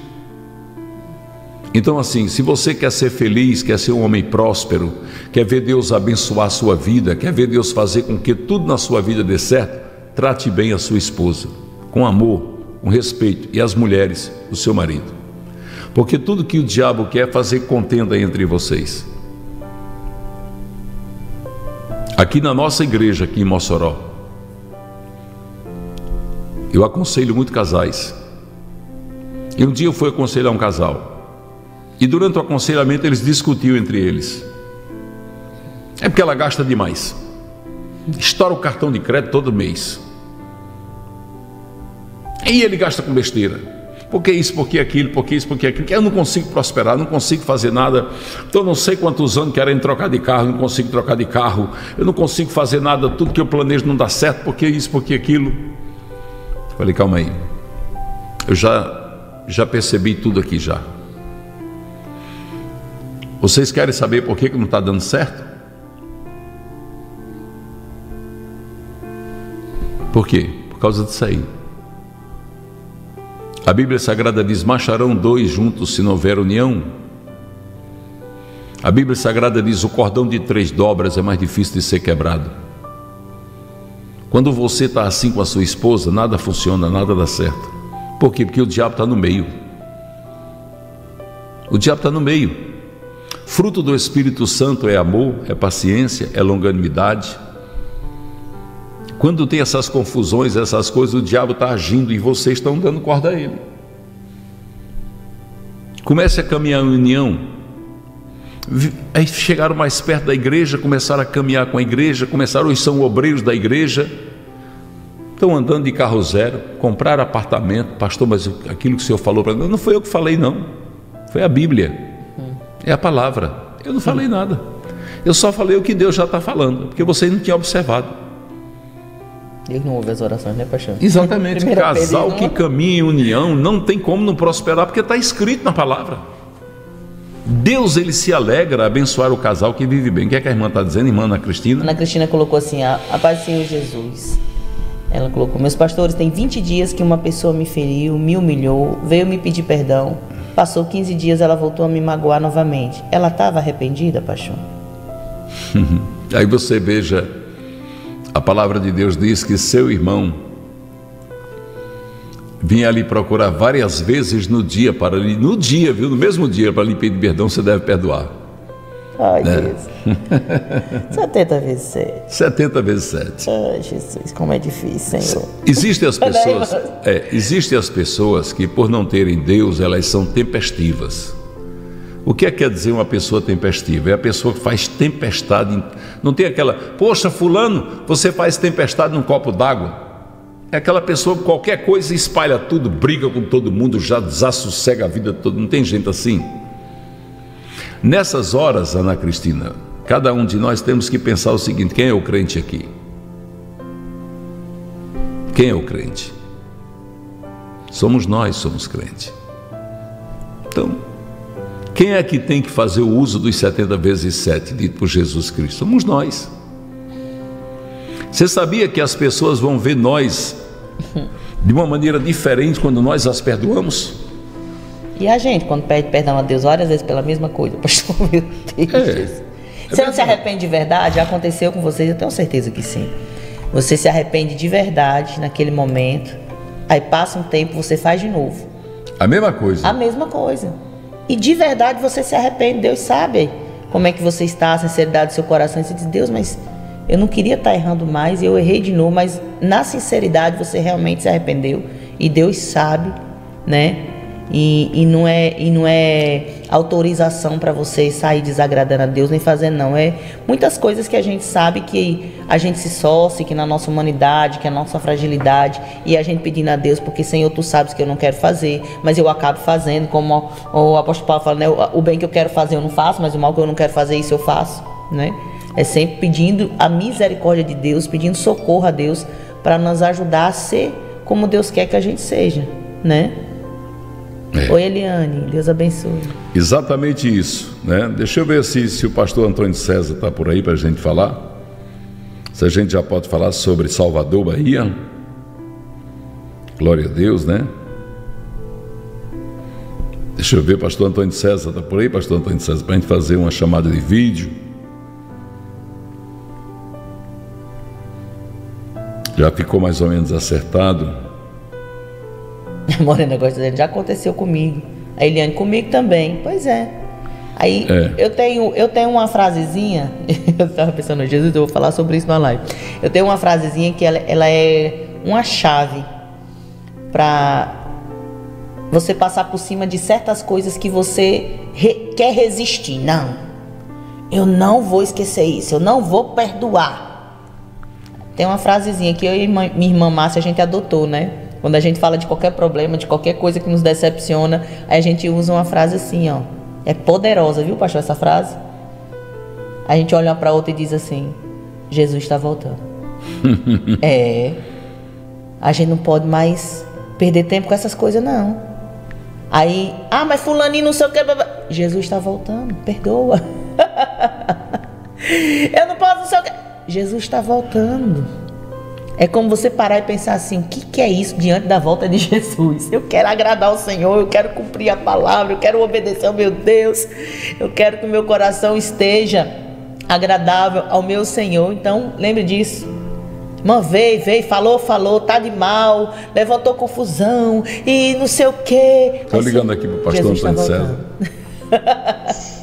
Então, assim, se você quer ser feliz, quer ser um homem próspero, quer ver Deus abençoar a sua vida, quer ver Deus fazer com que tudo na sua vida dê certo, trate bem a sua esposa, com amor, com respeito, e as mulheres, o seu marido. Porque tudo que o diabo quer é fazer contenda entre vocês. Aqui na nossa igreja, aqui em Mossoró, eu aconselho muito casais. E um dia eu fui aconselhar um casal. E durante o aconselhamento eles discutiam entre eles. É porque ela gasta demais. Estoura o cartão de crédito todo mês. E ele gasta com besteira. Por que isso, por que aquilo, por que isso, por que aquilo? Eu não consigo prosperar, não consigo fazer nada. Então, não sei quantos anos querendo trocar de carro, não consigo trocar de carro. Eu não consigo fazer nada, tudo que eu planejo não dá certo, por que isso, por que aquilo. Falei, calma aí. Eu já, já percebi tudo aqui já. Vocês querem saber por que, que não está dando certo? Por quê? Por causa disso aí. A Bíblia Sagrada diz: marcharão dois juntos se não houver união. A Bíblia Sagrada diz: o cordão de três dobras é mais difícil de ser quebrado. Quando você está assim com a sua esposa, nada funciona, nada dá certo. Por quê? Porque o diabo está no meio. O diabo está no meio. Fruto do Espírito Santo é amor, é paciência, é longanimidade. Quando tem essas confusões, essas coisas, o diabo está agindo e vocês estão dando corda a ele. Comece a caminhar em união. Aí chegaram mais perto da igreja, começaram a caminhar com a igreja, começaram, os são obreiros da igreja, estão andando de carro zero, compraram apartamento, pastor, mas aquilo que o senhor falou para mim, não foi eu que falei, não, foi a Bíblia, é a palavra. Eu não falei nada, eu só falei o que Deus já está falando, porque você não tinha observado. Deus não ouve as orações, né, paixão? Exatamente. Casal que caminha em união não tem como não prosperar, porque está escrito na palavra. Deus ele se alegra a abençoar o casal que vive bem. O que é que a irmã está dizendo, irmã Ana Cristina? Ana Cristina colocou assim: a, a paz do Senhor Jesus. Ela colocou: Meus pastores, tem 20 dias que uma pessoa me feriu, me humilhou, veio me pedir perdão. Passou 15 dias, ela voltou a me magoar novamente. Ela estava arrependida, paixão? Aí você veja, a palavra de Deus diz que seu irmão vinha ali procurar várias vezes no dia para lhe, no dia, viu, no mesmo dia para lhe pedir perdão, você deve perdoar. Ai, Deus. 70 vezes 7. 70 vezes 7. Ai, Jesus, como é difícil, Senhor. Existem as pessoas, é, existem as pessoas que por não terem Deus, elas são tempestivas. O que é que quer dizer uma pessoa tempestiva? É a pessoa que faz tempestade, em- não tem aquela, poxa, fulano, você faz tempestade num copo d'água. É aquela pessoa que qualquer coisa espalha tudo, briga com todo mundo, já desassossega a vida toda. Não tem gente assim. Nessas horas, Ana Cristina, cada um de nós temos que pensar o seguinte: quem é o crente aqui? Quem é o crente? Somos nós, somos crente. Então, quem é que tem que fazer o uso dos 70 vezes 7 dito por Jesus Cristo? Somos nós. Você sabia que as pessoas vão ver nós de uma maneira diferente quando nós as perdoamos? E a gente, quando pede perdão a Deus várias vezes pela mesma coisa, pastor, meu Deus. É. Jesus. Você não se arrepende de verdade? Já aconteceu com vocês? Eu tenho certeza que sim. Você se arrepende de verdade naquele momento, aí passa um tempo, você faz de novo. A mesma coisa. A mesma coisa. E de verdade você se arrepende, Deus sabe como é que você está, a sinceridade do seu coração. E você diz, Deus, mas eu não queria estar errando mais, eu errei de novo, mas na sinceridade você realmente se arrependeu. E Deus sabe, né? E, e não é, e não é autorização para você sair desagradando a Deus, nem fazer não. É muitas coisas que a gente sabe que a gente se sofre, que na nossa humanidade, que é a nossa fragilidade, e a gente pedindo a Deus, porque Senhor, tu sabes que eu não quero fazer, mas eu acabo fazendo, como o apóstolo Paulo fala, né? O bem que eu quero fazer eu não faço, mas o mal que eu não quero fazer, isso eu faço, né? É sempre pedindo a misericórdia de Deus, pedindo socorro a Deus para nos ajudar a ser como Deus quer que a gente seja, né? É. Oi, Eliane, Deus abençoe. Exatamente isso. Né? Deixa eu ver se, se o pastor Antônio César está por aí para a gente falar. Se a gente já pode falar sobre Salvador, Bahia. Glória a Deus, né? Deixa eu ver, pastor Antônio César está por aí, pastor Antônio César, para a gente fazer uma chamada de vídeo. Já ficou mais ou menos acertado. A Morena gosta dizendo, já aconteceu comigo. A Eliane, comigo também. Pois é. Aí É. eu tenho eu tenho uma frasezinha, eu estava pensando, Jesus, eu vou falar sobre isso na live. Eu tenho uma frasezinha que ela, ela é uma chave para você passar por cima de certas coisas que você re- quer resistir. Não, eu não vou esquecer isso, eu não vou perdoar. Tem uma frasezinha que eu e minha irmã Márcia a gente adotou, né? Quando a gente fala de qualquer problema, de qualquer coisa que nos decepciona, aí a gente usa uma frase assim, ó. É poderosa, viu, pastor, essa frase? A gente olha para outra e diz assim: Jesus está voltando. é. A gente não pode mais perder tempo com essas coisas, não. Aí, ah, mas fulaninho não sei o que. Jesus está voltando, perdoa. Eu não posso não sei o que. Jesus está voltando. É como você parar e pensar assim: o que, que é isso diante da volta de Jesus? Eu quero agradar o Senhor, eu quero cumprir a palavra, eu quero obedecer ao meu Deus, eu quero que o meu coração esteja agradável ao meu Senhor. Então, lembre disso. Irmã, veio, veio, falou, falou, tá de mal, levantou confusão e não sei o quê. Estou ligando aqui para o pastor Jesus tá Antônio César. voltando.